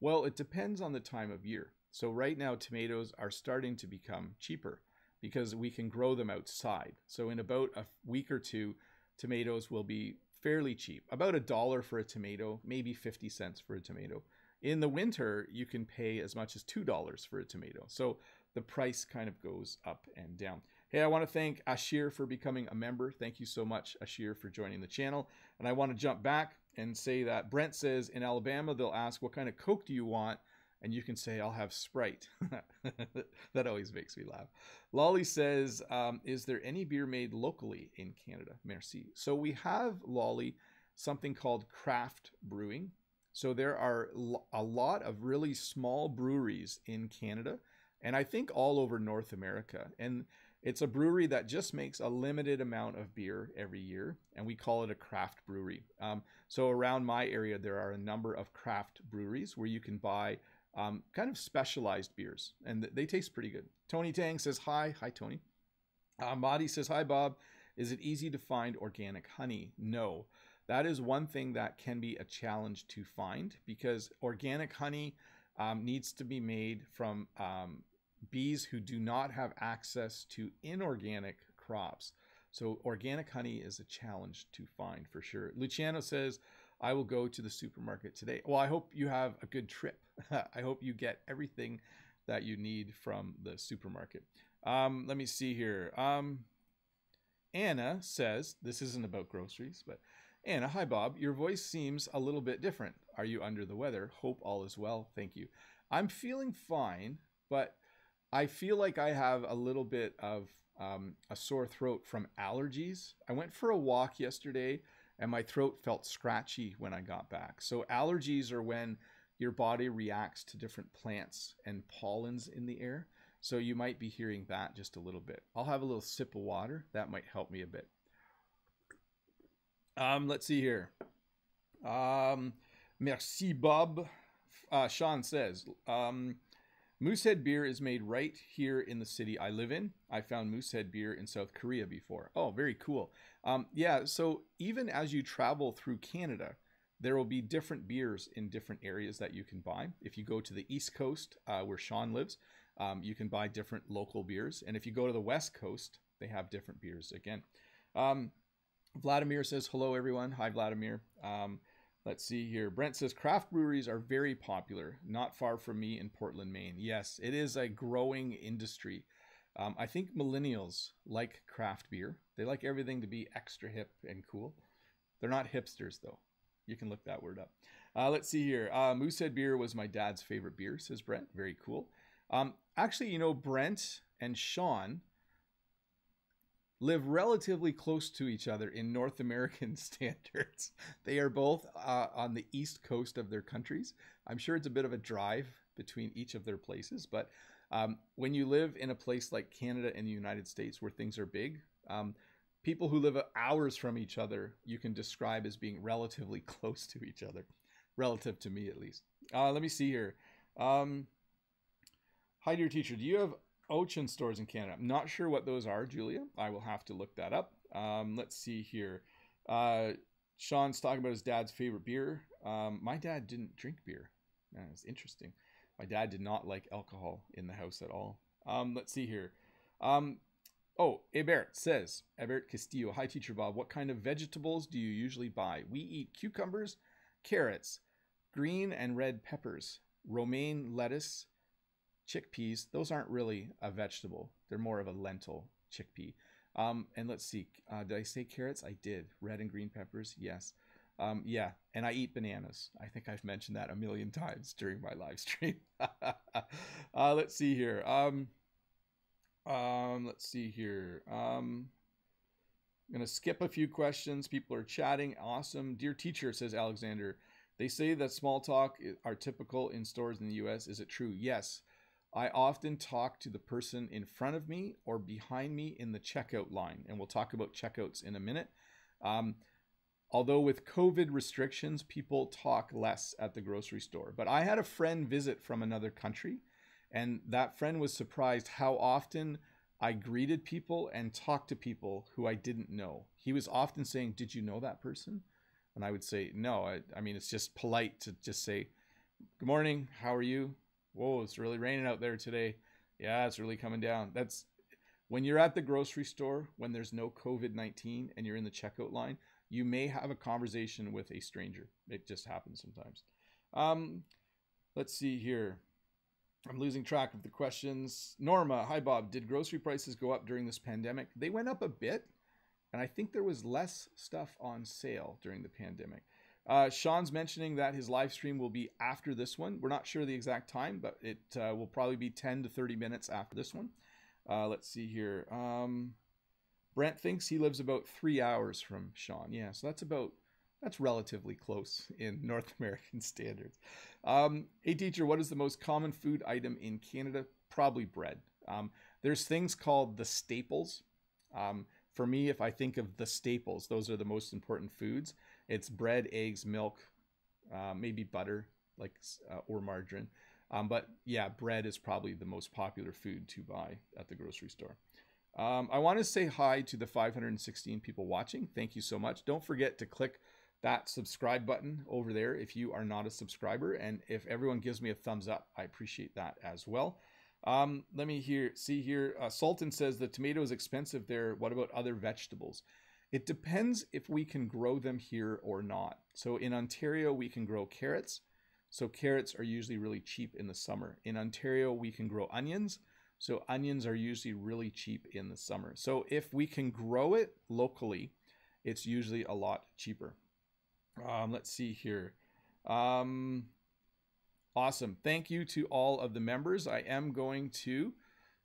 Well, it depends on the time of year. So right now tomatoes are starting to become cheaper because we can grow them outside. So in about a week or two, tomatoes will be fairly cheap. About a dollar for a tomato, maybe 50 cents for a tomato. In the winter, you can pay as much as $2 for a tomato. So the price kind of goes up and down. Hey, I want to thank Ashir for becoming a member. Thank you so much, Ashir, for joining the channel. And I want to jump back and say that Brent says in Alabama, they'll ask, What kind of Coke do you want? And you can say, I'll have Sprite. that always makes me laugh. Lolly says, um, Is there any beer made locally in Canada? Merci. So we have, Lolly, something called craft brewing. So there are a lot of really small breweries in Canada and I think all over North America. And it's a brewery that just makes a limited amount of beer every year, and we call it a craft brewery. Um, so around my area, there are a number of craft breweries where you can buy um, kind of specialized beers, and they taste pretty good. Tony Tang says hi. Hi, Tony. Uh, Madi says hi, Bob. Is it easy to find organic honey? No. That is one thing that can be a challenge to find because organic honey um, needs to be made from um, bees who do not have access to inorganic crops. So organic honey is a challenge to find for sure. Luciano says, I will go to the supermarket today. Well, I hope you have a good trip. I hope you get everything that you need from the supermarket. Um, let me see here. Um, Anna says, this isn't about groceries, but Anna, hi Bob. Your voice seems a little bit different. Are you under the weather? Hope all is well. Thank you. I'm feeling fine, but I feel like I have a little bit of um, a sore throat from allergies. I went for a walk yesterday and my throat felt scratchy when I got back. So, allergies are when your body reacts to different plants and pollens in the air. So, you might be hearing that just a little bit. I'll have a little sip of water. That might help me a bit. Um, let's see here. Um, merci, Bob. Uh, Sean says, um, Moosehead beer is made right here in the city I live in. I found Moosehead beer in South Korea before. Oh, very cool. Um, yeah, so even as you travel through Canada, there will be different beers in different areas that you can buy. If you go to the East Coast, uh, where Sean lives, um, you can buy different local beers. And if you go to the West Coast, they have different beers again. Um, Vladimir says, hello, everyone. Hi, Vladimir. Um, Let's see here. Brent says craft breweries are very popular, not far from me in Portland, Maine. Yes, it is a growing industry. Um, I think millennials like craft beer. They like everything to be extra hip and cool. They're not hipsters, though. You can look that word up. Uh, let's see here. Uh, Moosehead beer was my dad's favorite beer, says Brent. Very cool. Um, actually, you know, Brent and Sean live relatively close to each other in North American standards. They are both uh, on the east coast of their countries. I'm sure it's a bit of a drive between each of their places, but um, when you live in a place like Canada and the United States where things are big, um, people who live hours from each other you can describe as being relatively close to each other, relative to me at least. Uh, let me see here. Um, hi, dear teacher. Do you have Ocean stores in Canada. I'm not sure what those are, Julia. I will have to look that up. Um, let's see here. Uh, Sean's talking about his dad's favorite beer. Um, my dad didn't drink beer. It's interesting. My dad did not like alcohol in the house at all. Um, let's see here. Um, oh, Ebert says, Ebert Castillo, hi, Teacher Bob. What kind of vegetables do you usually buy? We eat cucumbers, carrots, green and red peppers, romaine lettuce, chickpeas. Those aren't really a vegetable, they're more of a lentil chickpea. Um, and let's see, uh, did I say carrots? I did. Red and green peppers, yes. Um, yeah, and I eat bananas. I think I've mentioned that a million times during my live stream. uh, let's see here. Um, um, let's see here. Um, I'm going to skip a few questions. People are chatting. Awesome. Dear teacher, says Alexander, they say that small talk are typical in stores in the US. Is it true? Yes. I often talk to the person in front of me or behind me in the checkout line, and we'll talk about checkouts in a minute. Um, although with COVID restrictions, people talk less at the grocery store. But I had a friend visit from another country, and that friend was surprised how often I greeted people and talked to people who I didn't know. He was often saying, Did you know that person? And I would say, No, I, I mean, it's just polite to just say, Good morning, how are you? Whoa, it's really raining out there today. Yeah, it's really coming down. That's when you're at the grocery store when there's no COVID 19 and you're in the checkout line, you may have a conversation with a stranger. It just happens sometimes. Um, let's see here. I'm losing track of the questions. Norma, hi Bob. Did grocery prices go up during this pandemic? They went up a bit, and I think there was less stuff on sale during the pandemic. Uh, Sean's mentioning that his live stream will be after this one. We're not sure the exact time, but it uh, will probably be 10 to 30 minutes after this one. Uh, let's see here. Um, Brent thinks he lives about three hours from Sean. Yeah, so that's about that's relatively close in North American standards. Um, hey, teacher, what is the most common food item in Canada? Probably bread. Um, there's things called the staples. Um, for me, if I think of the staples, those are the most important foods. It's bread, eggs, milk, uh, maybe butter, like uh, or margarine. Um, but yeah, bread is probably the most popular food to buy at the grocery store. Um, I want to say hi to the 516 people watching. Thank you so much. Don't forget to click that subscribe button over there if you are not a subscriber. And if everyone gives me a thumbs up, I appreciate that as well. Um, let me hear see here. Uh, Sultan says the tomato is expensive there. What about other vegetables? It depends if we can grow them here or not. So in Ontario, we can grow carrots. So carrots are usually really cheap in the summer. In Ontario, we can grow onions. So onions are usually really cheap in the summer. So if we can grow it locally, it's usually a lot cheaper. Um, let's see here. Um, awesome. Thank you to all of the members. I am going to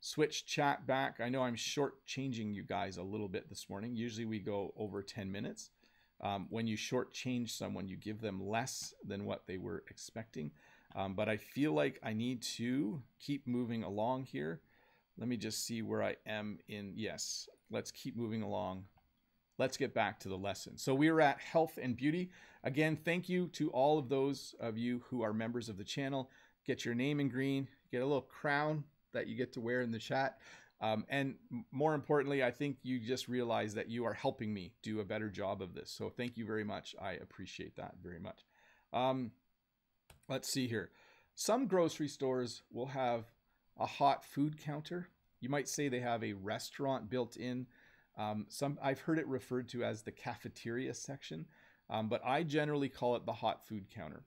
switch chat back. I know I'm short-changing you guys a little bit this morning. Usually we go over 10 minutes. Um, when you short-change someone, you give them less than what they were expecting. Um, but I feel like I need to keep moving along here. Let me just see where I am in. Yes, let's keep moving along. Let's get back to the lesson. So we are at health and beauty. Again, thank you to all of those of you who are members of the channel. Get your name in green, get a little crown that you get to wear in the chat. Um, and more importantly, I think you just realize that you are helping me do a better job of this. So thank you very much. I appreciate that very much. Um, let's see here. Some grocery stores will have a hot food counter. You might say they have a restaurant built in. Um, some I've heard it referred to as the cafeteria section, um, but I generally call it the hot food counter.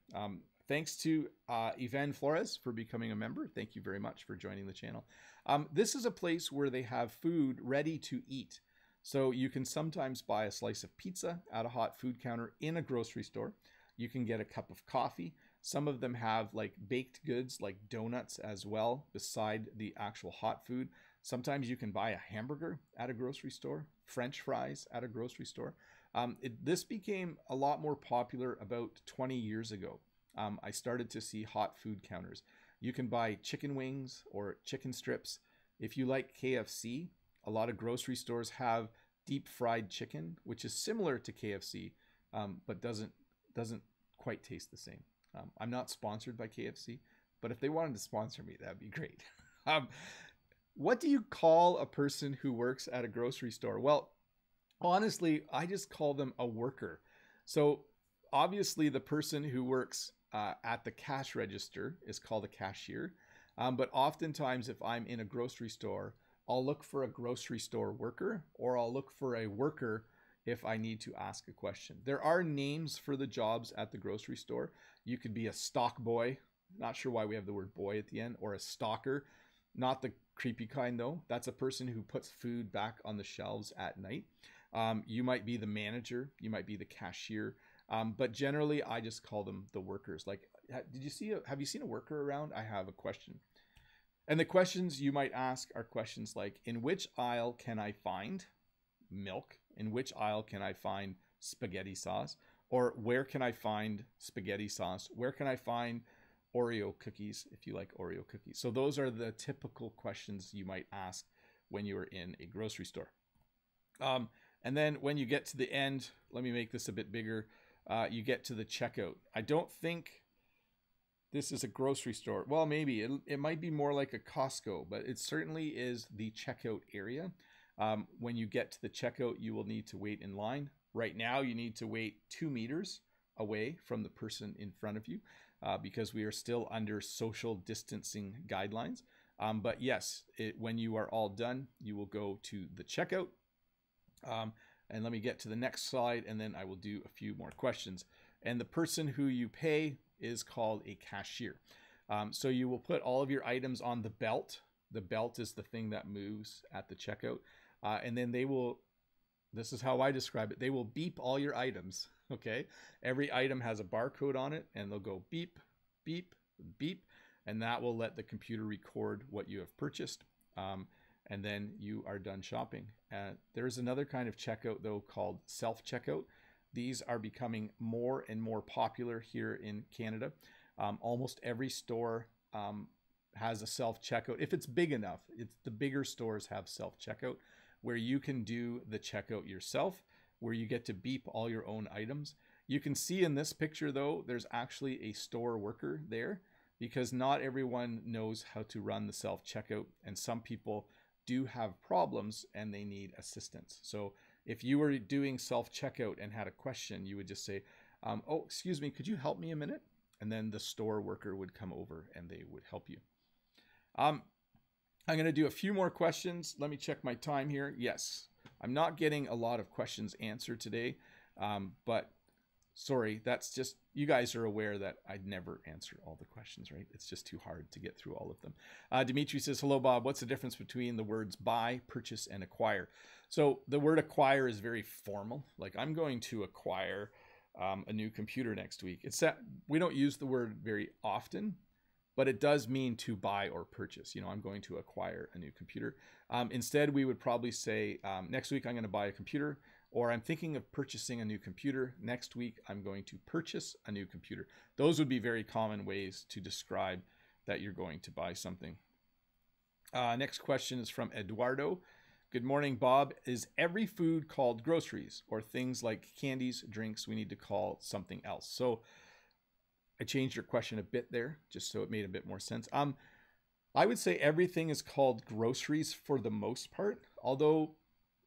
Thanks to uh, Ivan Flores for becoming a member. Thank you very much for joining the channel. Um, this is a place where they have food ready to eat. So you can sometimes buy a slice of pizza at a hot food counter in a grocery store. You can get a cup of coffee. Some of them have like baked goods like donuts as well beside the actual hot food. Sometimes you can buy a hamburger at a grocery store, French fries at a grocery store. Um, it, this became a lot more popular about 20 years ago um, I started to see hot food counters. You can buy chicken wings or chicken strips. If you like KFC, a lot of grocery stores have deep fried chicken, which is similar to KFC, um, but doesn't doesn't quite taste the same. Um, I'm not sponsored by KFC, but if they wanted to sponsor me, that'd be great. um, what do you call a person who works at a grocery store? Well, honestly, I just call them a worker. So obviously, the person who works uh, at the cash register is called a cashier. Um, but oftentimes, if I'm in a grocery store, I'll look for a grocery store worker or I'll look for a worker if I need to ask a question. There are names for the jobs at the grocery store. You could be a stock boy, not sure why we have the word boy at the end, or a stalker. Not the creepy kind though. That's a person who puts food back on the shelves at night. Um, you might be the manager, you might be the cashier, um, but generally I just call them the workers. Like, did you see? A, have you seen a worker around? I have a question. And the questions you might ask are questions like In which aisle can I find milk? In which aisle can I find spaghetti sauce? Or where can I find spaghetti sauce? Where can I find Oreo cookies if you like Oreo cookies? So, those are the typical questions you might ask when you are in a grocery store. Um, and then when you get to the end, let me make this a bit bigger. Uh, you get to the checkout. I don't think this is a grocery store. Well, maybe it, it might be more like a Costco, but it certainly is the checkout area. Um, when you get to the checkout, you will need to wait in line. Right now, you need to wait two meters away from the person in front of you uh, because we are still under social distancing guidelines. Um, but yes, it, when you are all done, you will go to the checkout. Um, and let me get to the next slide, and then I will do a few more questions. And the person who you pay is called a cashier. Um, so you will put all of your items on the belt. The belt is the thing that moves at the checkout. Uh, and then they will, this is how I describe it, they will beep all your items. Okay. Every item has a barcode on it and they'll go beep, beep, beep. And that will let the computer record what you have purchased. Um, and then you are done shopping. Uh, there's another kind of checkout though called self checkout. These are becoming more and more popular here in Canada. Um, almost every store um, has a self checkout. If it's big enough, it's the bigger stores have self checkout where you can do the checkout yourself, where you get to beep all your own items. You can see in this picture though, there's actually a store worker there because not everyone knows how to run the self checkout and some people do have problems and they need assistance. So if you were doing self checkout and had a question, you would just say, um, "Oh, excuse me, could you help me a minute?" And then the store worker would come over and they would help you. Um, I'm going to do a few more questions. Let me check my time here. Yes, I'm not getting a lot of questions answered today, um, but sorry, that's just you guys are aware that I'd never answer all the questions, right? It's just too hard to get through all of them. Uh, Dimitri says, Hello, Bob. What's the difference between the words buy, purchase, and acquire? So the word acquire is very formal. Like I'm going to acquire um, a new computer next week. It's that we don't use the word very often, but it does mean to buy or purchase. You know, I'm going to acquire a new computer. Um, instead, we would probably say um, next week I'm going to buy a computer, or I'm thinking of purchasing a new computer. Next week I'm going to purchase a new computer. Those would be very common ways to describe that you're going to buy something. Uh, next question is from Eduardo. Good morning, Bob. Is every food called groceries or things like candies, drinks, we need to call something else? So I changed your question a bit there just so it made a bit more sense. Um, I would say everything is called groceries for the most part, although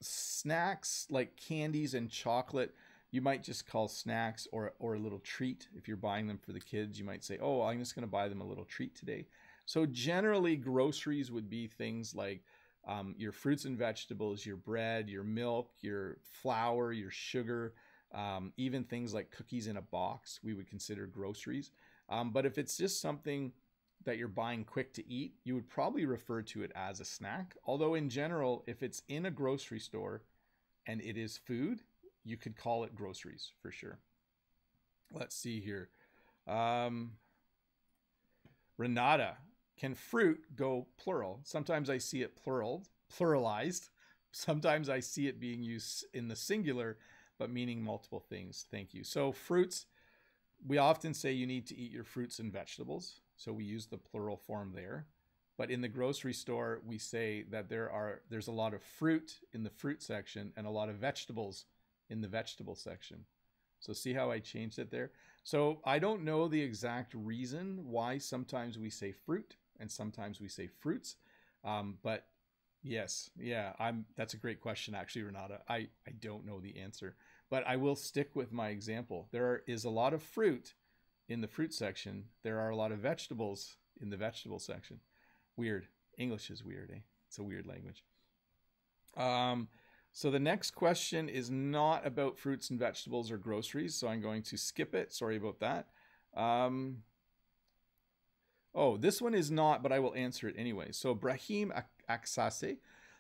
snacks like candies and chocolate you might just call snacks or or a little treat if you're buying them for the kids you might say oh i'm just going to buy them a little treat today so generally groceries would be things like um, your fruits and vegetables, your bread, your milk, your flour, your sugar, um, even things like cookies in a box, we would consider groceries. Um, but if it's just something that you're buying quick to eat, you would probably refer to it as a snack. Although, in general, if it's in a grocery store and it is food, you could call it groceries for sure. Let's see here. Um, Renata can fruit go plural? Sometimes I see it plural, pluralized. Sometimes I see it being used in the singular, but meaning multiple things. Thank you. So fruits, we often say you need to eat your fruits and vegetables. So we use the plural form there. But in the grocery store, we say that there are there's a lot of fruit in the fruit section and a lot of vegetables in the vegetable section. So see how I changed it there? So I don't know the exact reason why sometimes we say fruit and sometimes we say fruits. Um, but Yes. Yeah. I'm. That's a great question, actually, Renata. I I don't know the answer, but I will stick with my example. There is a lot of fruit in the fruit section. There are a lot of vegetables in the vegetable section. Weird. English is weird. Eh? It's a weird language. Um. So the next question is not about fruits and vegetables or groceries, so I'm going to skip it. Sorry about that. Um, oh, this one is not, but I will answer it anyway. So Brahim Aksase,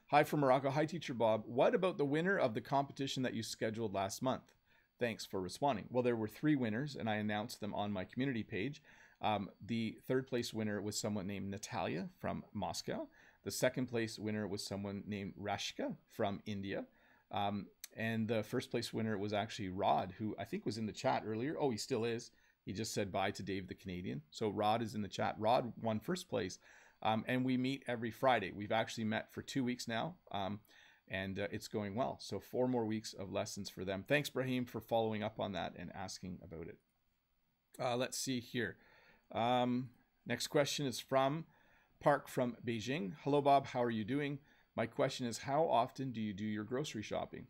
hi from Morocco. Hi, Teacher Bob. What about the winner of the competition that you scheduled last month? Thanks for responding. Well, there were three winners, and I announced them on my community page. Um, the third place winner was someone named Natalia from Moscow. The second place winner was someone named Rashka from India. Um, and the first place winner was actually Rod, who I think was in the chat earlier. Oh, he still is. He just said bye to Dave the Canadian. So Rod is in the chat. Rod won first place. Um, and we meet every Friday. We've actually met for two weeks now. Um, and uh, it's going well. So four more weeks of lessons for them. Thanks, Brahim, for following up on that and asking about it. Uh, let's see here. Um, next question is from Park from Beijing. Hello, Bob. How are you doing? My question is, how often do you do your grocery shopping?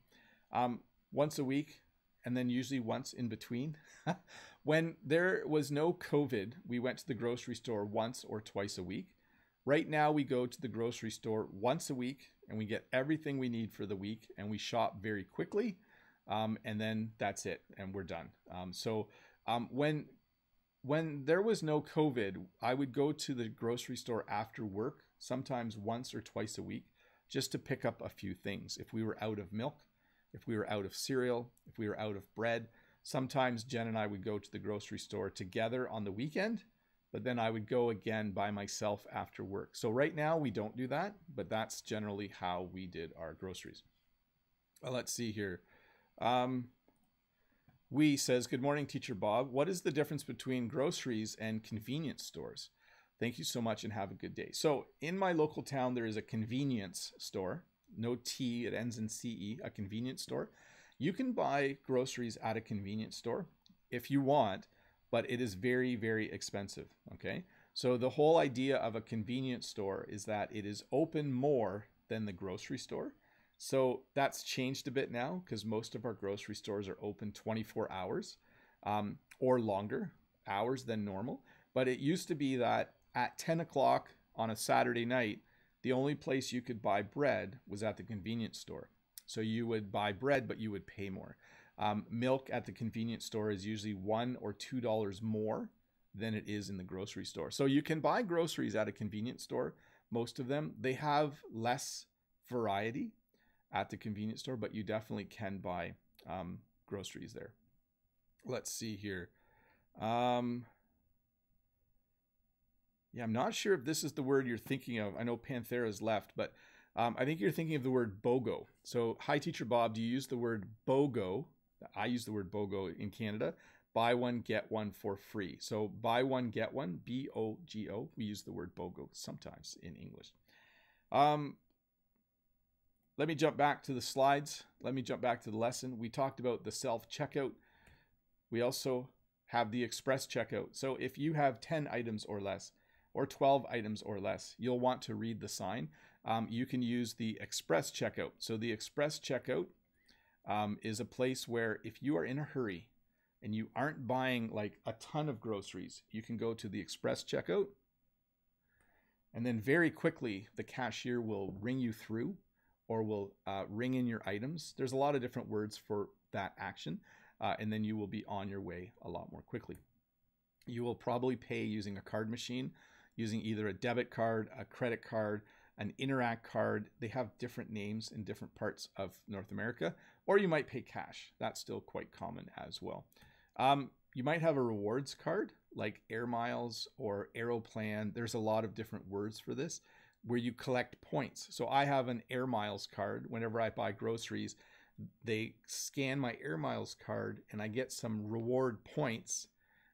Um, once a week, and then usually once in between. when there was no COVID, we went to the grocery store once or twice a week. Right now, we go to the grocery store once a week and we get everything we need for the week and we shop very quickly. Um, and then that's it, and we're done. Um, so um, when when there was no COVID, I would go to the grocery store after work, sometimes once or twice a week, just to pick up a few things. If we were out of milk, if we were out of cereal, if we were out of bread, sometimes Jen and I would go to the grocery store together on the weekend, but then I would go again by myself after work. So right now we don't do that, but that's generally how we did our groceries. Well, let's see here. Um, we says, Good morning, Teacher Bob. What is the difference between groceries and convenience stores? Thank you so much and have a good day. So, in my local town, there is a convenience store. No T, it ends in CE, a convenience store. You can buy groceries at a convenience store if you want, but it is very, very expensive. Okay. So, the whole idea of a convenience store is that it is open more than the grocery store. So that's changed a bit now because most of our grocery stores are open 24 hours um, or longer hours than normal. But it used to be that at 10 o'clock on a Saturday night, the only place you could buy bread was at the convenience store. So you would buy bread, but you would pay more. Um, milk at the convenience store is usually one or two dollars more than it is in the grocery store. So you can buy groceries at a convenience store. Most of them they have less variety at the convenience store, but you definitely can buy um, groceries there. Let's see here. Um, yeah, I'm not sure if this is the word you're thinking of. I know Panthera's left, but um, I think you're thinking of the word BOGO. So, hi, Teacher Bob. Do you use the word BOGO? I use the word BOGO in Canada. Buy one, get one for free. So, buy one, get one, B O G O. We use the word BOGO sometimes in English. Um, let me jump back to the slides. Let me jump back to the lesson. We talked about the self checkout. We also have the express checkout. So if you have 10 items or less, or 12 items or less, you'll want to read the sign. Um, you can use the express checkout. So the express checkout um, is a place where if you are in a hurry and you aren't buying like a ton of groceries, you can go to the express checkout. And then very quickly, the cashier will ring you through or will uh, ring in your items. There's a lot of different words for that action, uh, and then you will be on your way a lot more quickly. You will probably pay using a card machine, using either a debit card, a credit card, an Interac card. They have different names in different parts of North America, or you might pay cash. That's still quite common as well. Um, you might have a rewards card like Air Miles or Aeroplan. There's a lot of different words for this where you collect points. So I have an Air Miles card. Whenever I buy groceries, they scan my Air Miles card and I get some reward points.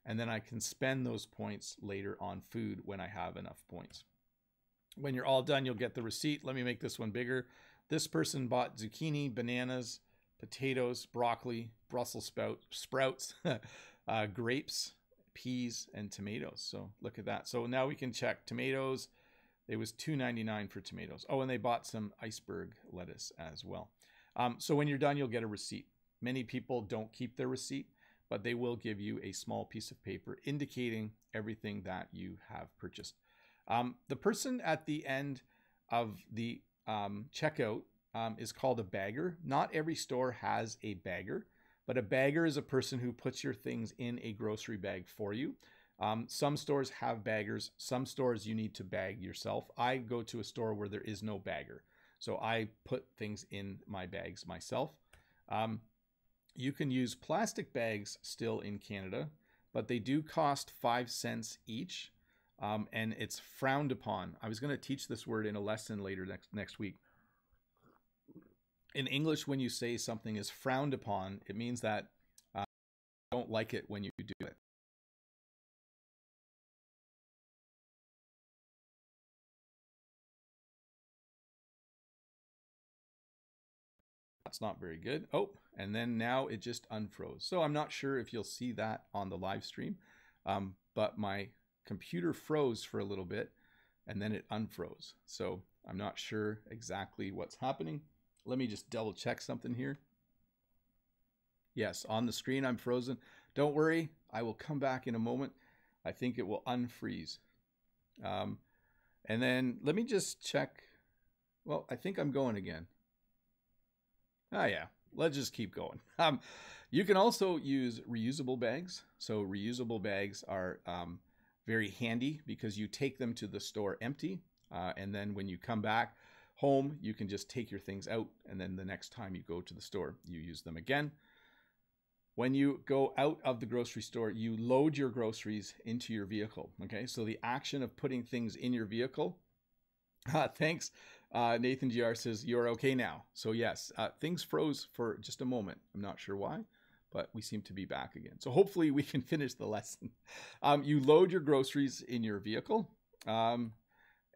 And then I can spend those points later on food when I have enough points. When you're all done, you'll get the receipt. Let me make this one bigger. This person bought zucchini, bananas, potatoes, broccoli, Brussels sprout, sprouts, uh, grapes, peas, and tomatoes. So look at that. So now we can check tomatoes, It was $2.99 for tomatoes. Oh, and they bought some iceberg lettuce as well. Um, so when you're done, you'll get a receipt. Many people don't keep their receipt, but they will give you a small piece of paper indicating everything that you have purchased. Um, the person at the end of the um, checkout um, is called a bagger. Not every store has a bagger, but a bagger is a person who puts your things in a grocery bag for you. Um, some stores have baggers. Some stores you need to bag yourself. I go to a store where there is no bagger. So I put things in my bags myself. Um, you can use plastic bags still in Canada, but they do cost five cents each. Um, and it's frowned upon. I was going to teach this word in a lesson later next next week. In English, when you say something is frowned upon, it means that uh, don't like it when you do it. That's not very good. Oh, and then now it just unfroze. So I'm not sure if you'll see that on the live stream, um, but my computer froze for a little bit and then it unfroze. So I'm not sure exactly what's happening. Let me just double check something here. Yes, on the screen I'm frozen. Don't worry, I will come back in a moment. I think it will unfreeze. Um, and then let me just check. Well, I think I'm going again. Oh yeah, let's just keep going. Um, you can also use reusable bags. So reusable bags are um, very handy because you take them to the store empty. Uh, and then when you come back home, you can just take your things out. And then the next time you go to the store, you use them again. When you go out of the grocery store, you load your groceries into your vehicle. Okay, so the action of putting things in your vehicle. Uh, thanks. Uh, Nathan GR says, You're okay now. So, yes, uh, things froze for just a moment. I'm not sure why but we seem to be back again. So hopefully we can finish the lesson. Um, you load your groceries in your vehicle um,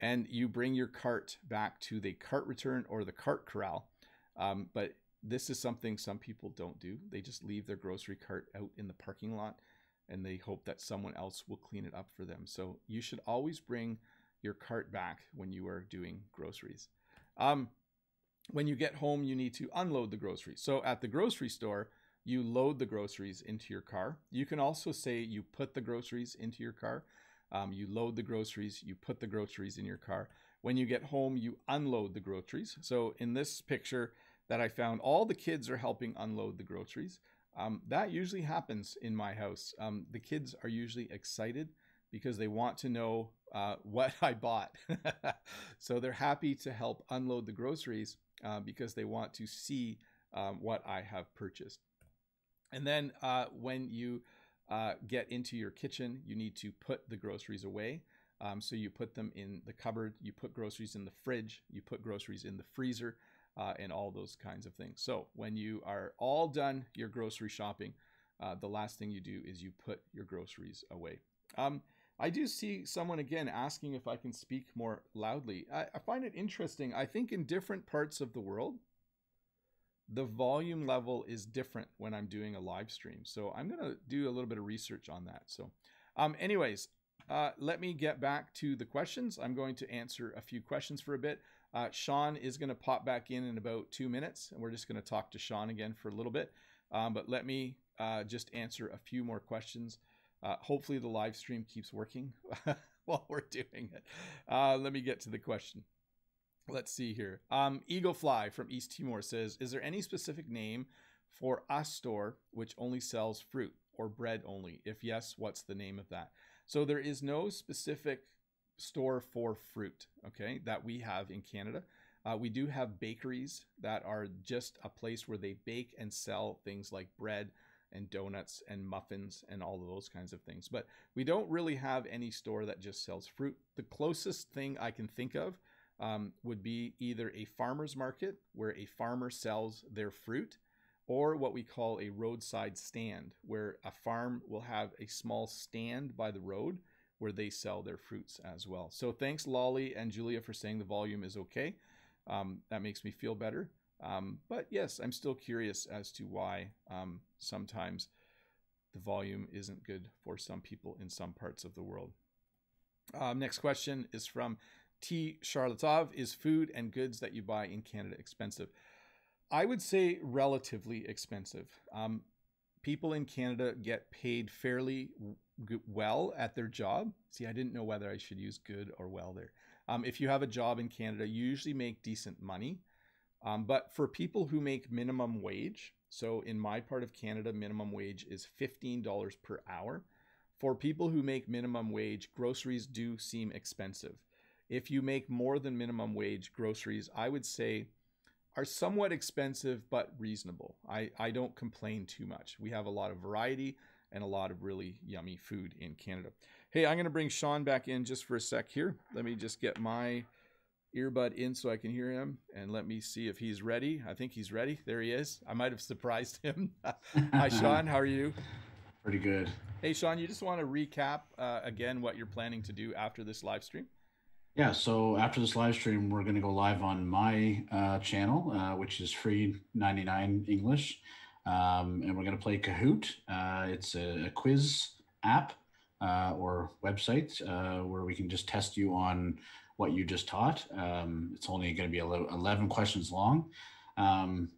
and you bring your cart back to the cart return or the cart corral. Um, but this is something some people don't do. They just leave their grocery cart out in the parking lot and they hope that someone else will clean it up for them. So you should always bring your cart back when you are doing groceries. Um, when you get home, you need to unload the groceries. So at the grocery store, you load the groceries into your car. You can also say you put the groceries into your car. Um, you load the groceries, you put the groceries in your car. When you get home, you unload the groceries. So in this picture that I found, all the kids are helping unload the groceries. Um, that usually happens in my house. Um, the kids are usually excited because they want to know uh, what I bought. so they're happy to help unload the groceries uh, because they want to see um, what I have purchased. And then uh, when you uh, get into your kitchen, you need to put the groceries away. Um, so you put them in the cupboard, you put groceries in the fridge, you put groceries in the freezer, uh, and all those kinds of things. So when you are all done your grocery shopping, uh, the last thing you do is you put your groceries away. Um, I do see someone again asking if I can speak more loudly. I, I find it interesting. I think in different parts of the world, the volume level is different when I'm doing a live stream. So I'm going to do a little bit of research on that. So, um, anyways, uh, let me get back to the questions. I'm going to answer a few questions for a bit. Uh, Sean is going to pop back in in about two minutes, and we're just going to talk to Sean again for a little bit. Um, but let me uh, just answer a few more questions. Uh, hopefully, the live stream keeps working while we're doing it. Uh, let me get to the question. Let's see here. Um, Eagle Fly from East Timor says, "Is there any specific name for a store which only sells fruit or bread only? If yes, what's the name of that?" So there is no specific store for fruit, okay, that we have in Canada. Uh, we do have bakeries that are just a place where they bake and sell things like bread and donuts and muffins and all of those kinds of things. But we don't really have any store that just sells fruit. The closest thing I can think of um, would be either a farmer's market where a farmer sells their fruit or what we call a roadside stand where a farm will have a small stand by the road where they sell their fruits as well. So thanks Lolly and Julia for saying the volume is okay. Um, that makes me feel better. Um, but yes, I'm still curious as to why um, sometimes the volume isn't good for some people in some parts of the world. Um, next question is from T. Charlottov, is food and goods that you buy in Canada expensive? I would say relatively expensive. Um, people in Canada get paid fairly well at their job. See, I didn't know whether I should use good or well there. Um, if you have a job in Canada, you usually make decent money. Um, but for people who make minimum wage, so in my part of Canada, minimum wage is $15 per hour. For people who make minimum wage, groceries do seem expensive. If you make more than minimum wage, groceries, I would say, are somewhat expensive but reasonable. I, I don't complain too much. We have a lot of variety and a lot of really yummy food in Canada. Hey, I'm going to bring Sean back in just for a sec here. Let me just get my earbud in so I can hear him and let me see if he's ready. I think he's ready. There he is. I might have surprised him. Hi, Sean. How are you? Pretty good. Hey, Sean, you just want to recap uh, again what you're planning to do after this live stream? Yeah, so after this live stream, we're going to go live on my uh, channel, uh, which is free 99 English. Um, and we're going to play Kahoot. Uh, it's a, a, quiz app uh, or website uh, where we can just test you on what you just taught. Um, it's only going to be 11 questions long. Um,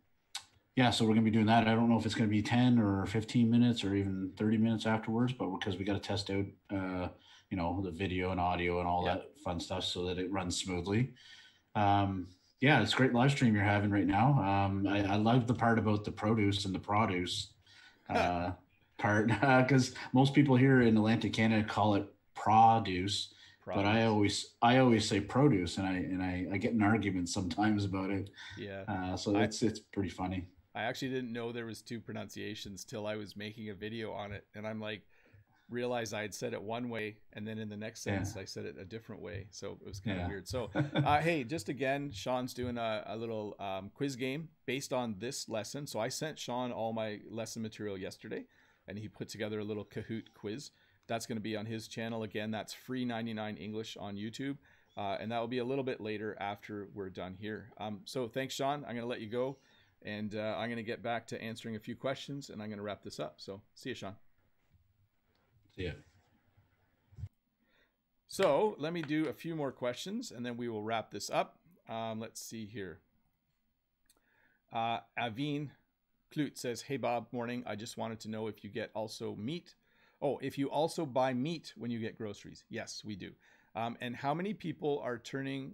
yeah, so we're going to be doing that. I don't know if it's going to be 10 or 15 minutes or even 30 minutes afterwards, but because we got to test out, uh, you know, the video and audio and all yeah. that fun stuff so that it runs smoothly. Um, yeah, it's great live stream you're having right now. Um, I, I love the part about the produce and the produce uh, part because most people here in Atlantic Canada call it produce but I always I always say produce, and I and I, I get in arguments sometimes about it. Yeah. Uh, so it's it's pretty funny. I actually didn't know there was two pronunciations till I was making a video on it, and I'm like, realized I had said it one way, and then in the next sentence yeah. I said it a different way. So it was kind yeah. of weird. So, uh, hey, just again, Sean's doing a, a little um, quiz game based on this lesson. So I sent Sean all my lesson material yesterday, and he put together a little Kahoot quiz. That's going to be on his channel. Again, that's free 99 English on YouTube. Uh, and that will be a little bit later after we're done here. Um, so thanks, Sean. I'm going to let you go. And uh, I'm going to get back to answering a few questions and I'm going to wrap this up. So see you, Sean. Ya. So let me do a few more questions and then we will wrap this up. Um, let's see here. Uh, Aveen Klut says, Hey Bob, morning. I just wanted to know if you get also meat Oh, if you also buy meat when you get groceries. Yes, we do. Um, and how many people are turning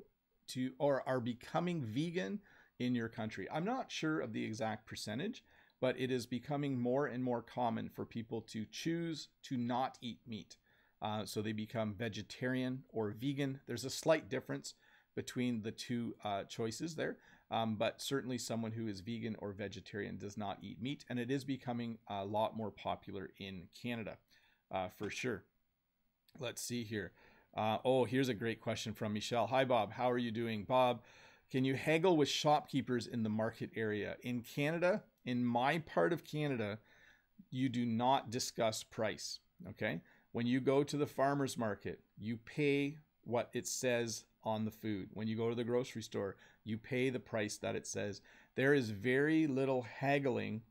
to or are becoming vegan in your country? I'm not sure of the exact percentage, but it is becoming more and more common for people to choose to not eat meat. Uh, so they become vegetarian or vegan. There's a slight difference between the two uh, choices there, um, but certainly someone who is vegan or vegetarian does not eat meat, and it is becoming a lot more popular in Canada uh, for sure. Let's see here. Uh, oh, here's a great question from Michelle. Hi, Bob. How are you doing? Bob, can you haggle with shopkeepers in the market area? In Canada, in my part of Canada, you do not discuss price. Okay. When you go to the farmer's market, you pay what it says on the food. When you go to the grocery store, you pay the price that it says. There is very little haggling.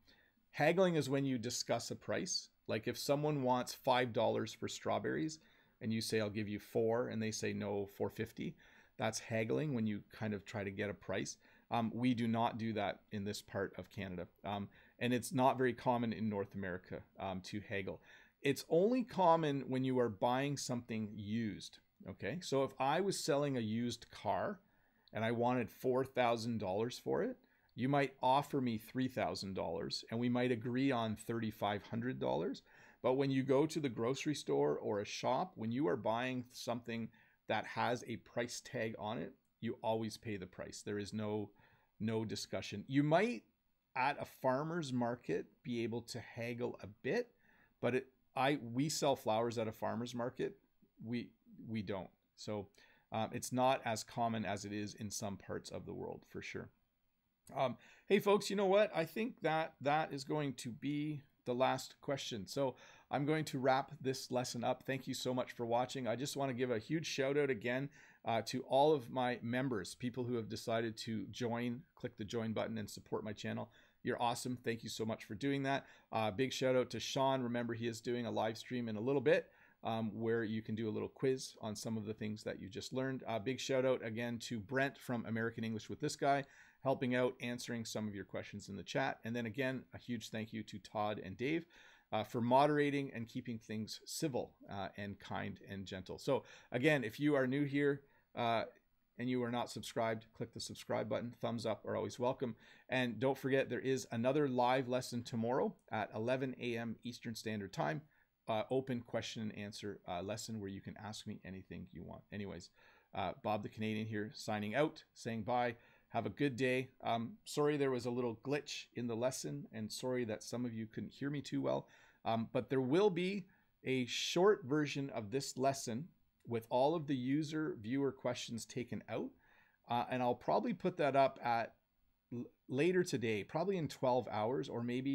Haggling is when you discuss a price. Like if someone wants five dollars for strawberries and you say I'll give you four and they say no, four fifty, that's haggling when you kind of try to get a price. Um, we do not do that in this part of Canada, um, and it's not very common in North America um, to haggle. It's only common when you are buying something used. Okay, so if I was selling a used car and I wanted four thousand dollars for it, you might offer me $3,000 and we might agree on $3,500. But when you go to the grocery store or a shop, when you are buying something that has a price tag on it, you always pay the price. There is no no discussion. You might at a farmer's market be able to haggle a bit, but it I we sell flowers at a farmer's market. We we don't. So um, it's not as common as it is in some parts of the world for sure. Um, hey, folks, you know what? I think that that is going to be the last question. So I'm going to wrap this lesson up. Thank you so much for watching. I just want to give a huge shout out again uh, to all of my members, people who have decided to join, click the join button and support my channel. You're awesome. Thank you so much for doing that. Uh, big shout out to Sean. Remember, he is doing a live stream in a little bit. um, where you can do a little quiz on some of the things that you just learned. Uh, big shout out again to Brent from American English with this guy, helping out, answering some of your questions in the chat. And then again, a huge thank you to Todd and Dave. Uh, for moderating and keeping things civil uh, and kind and gentle. So, again, if you are new here, uh, and you are not subscribed, click the subscribe button. Thumbs up are always welcome. And don't forget, there is another live lesson tomorrow at 11 a.m. Eastern Standard Time. Uh, open question and answer uh, lesson where you can ask me anything you want. Anyways, uh, Bob the Canadian here signing out, saying bye. Have a good day. Um, sorry there was a little glitch in the lesson, and sorry that some of you couldn't hear me too well. Um, but there will be a short version of this lesson with all of the user viewer questions taken out. Uh, and I'll probably put that up at later today, probably in 12 hours or maybe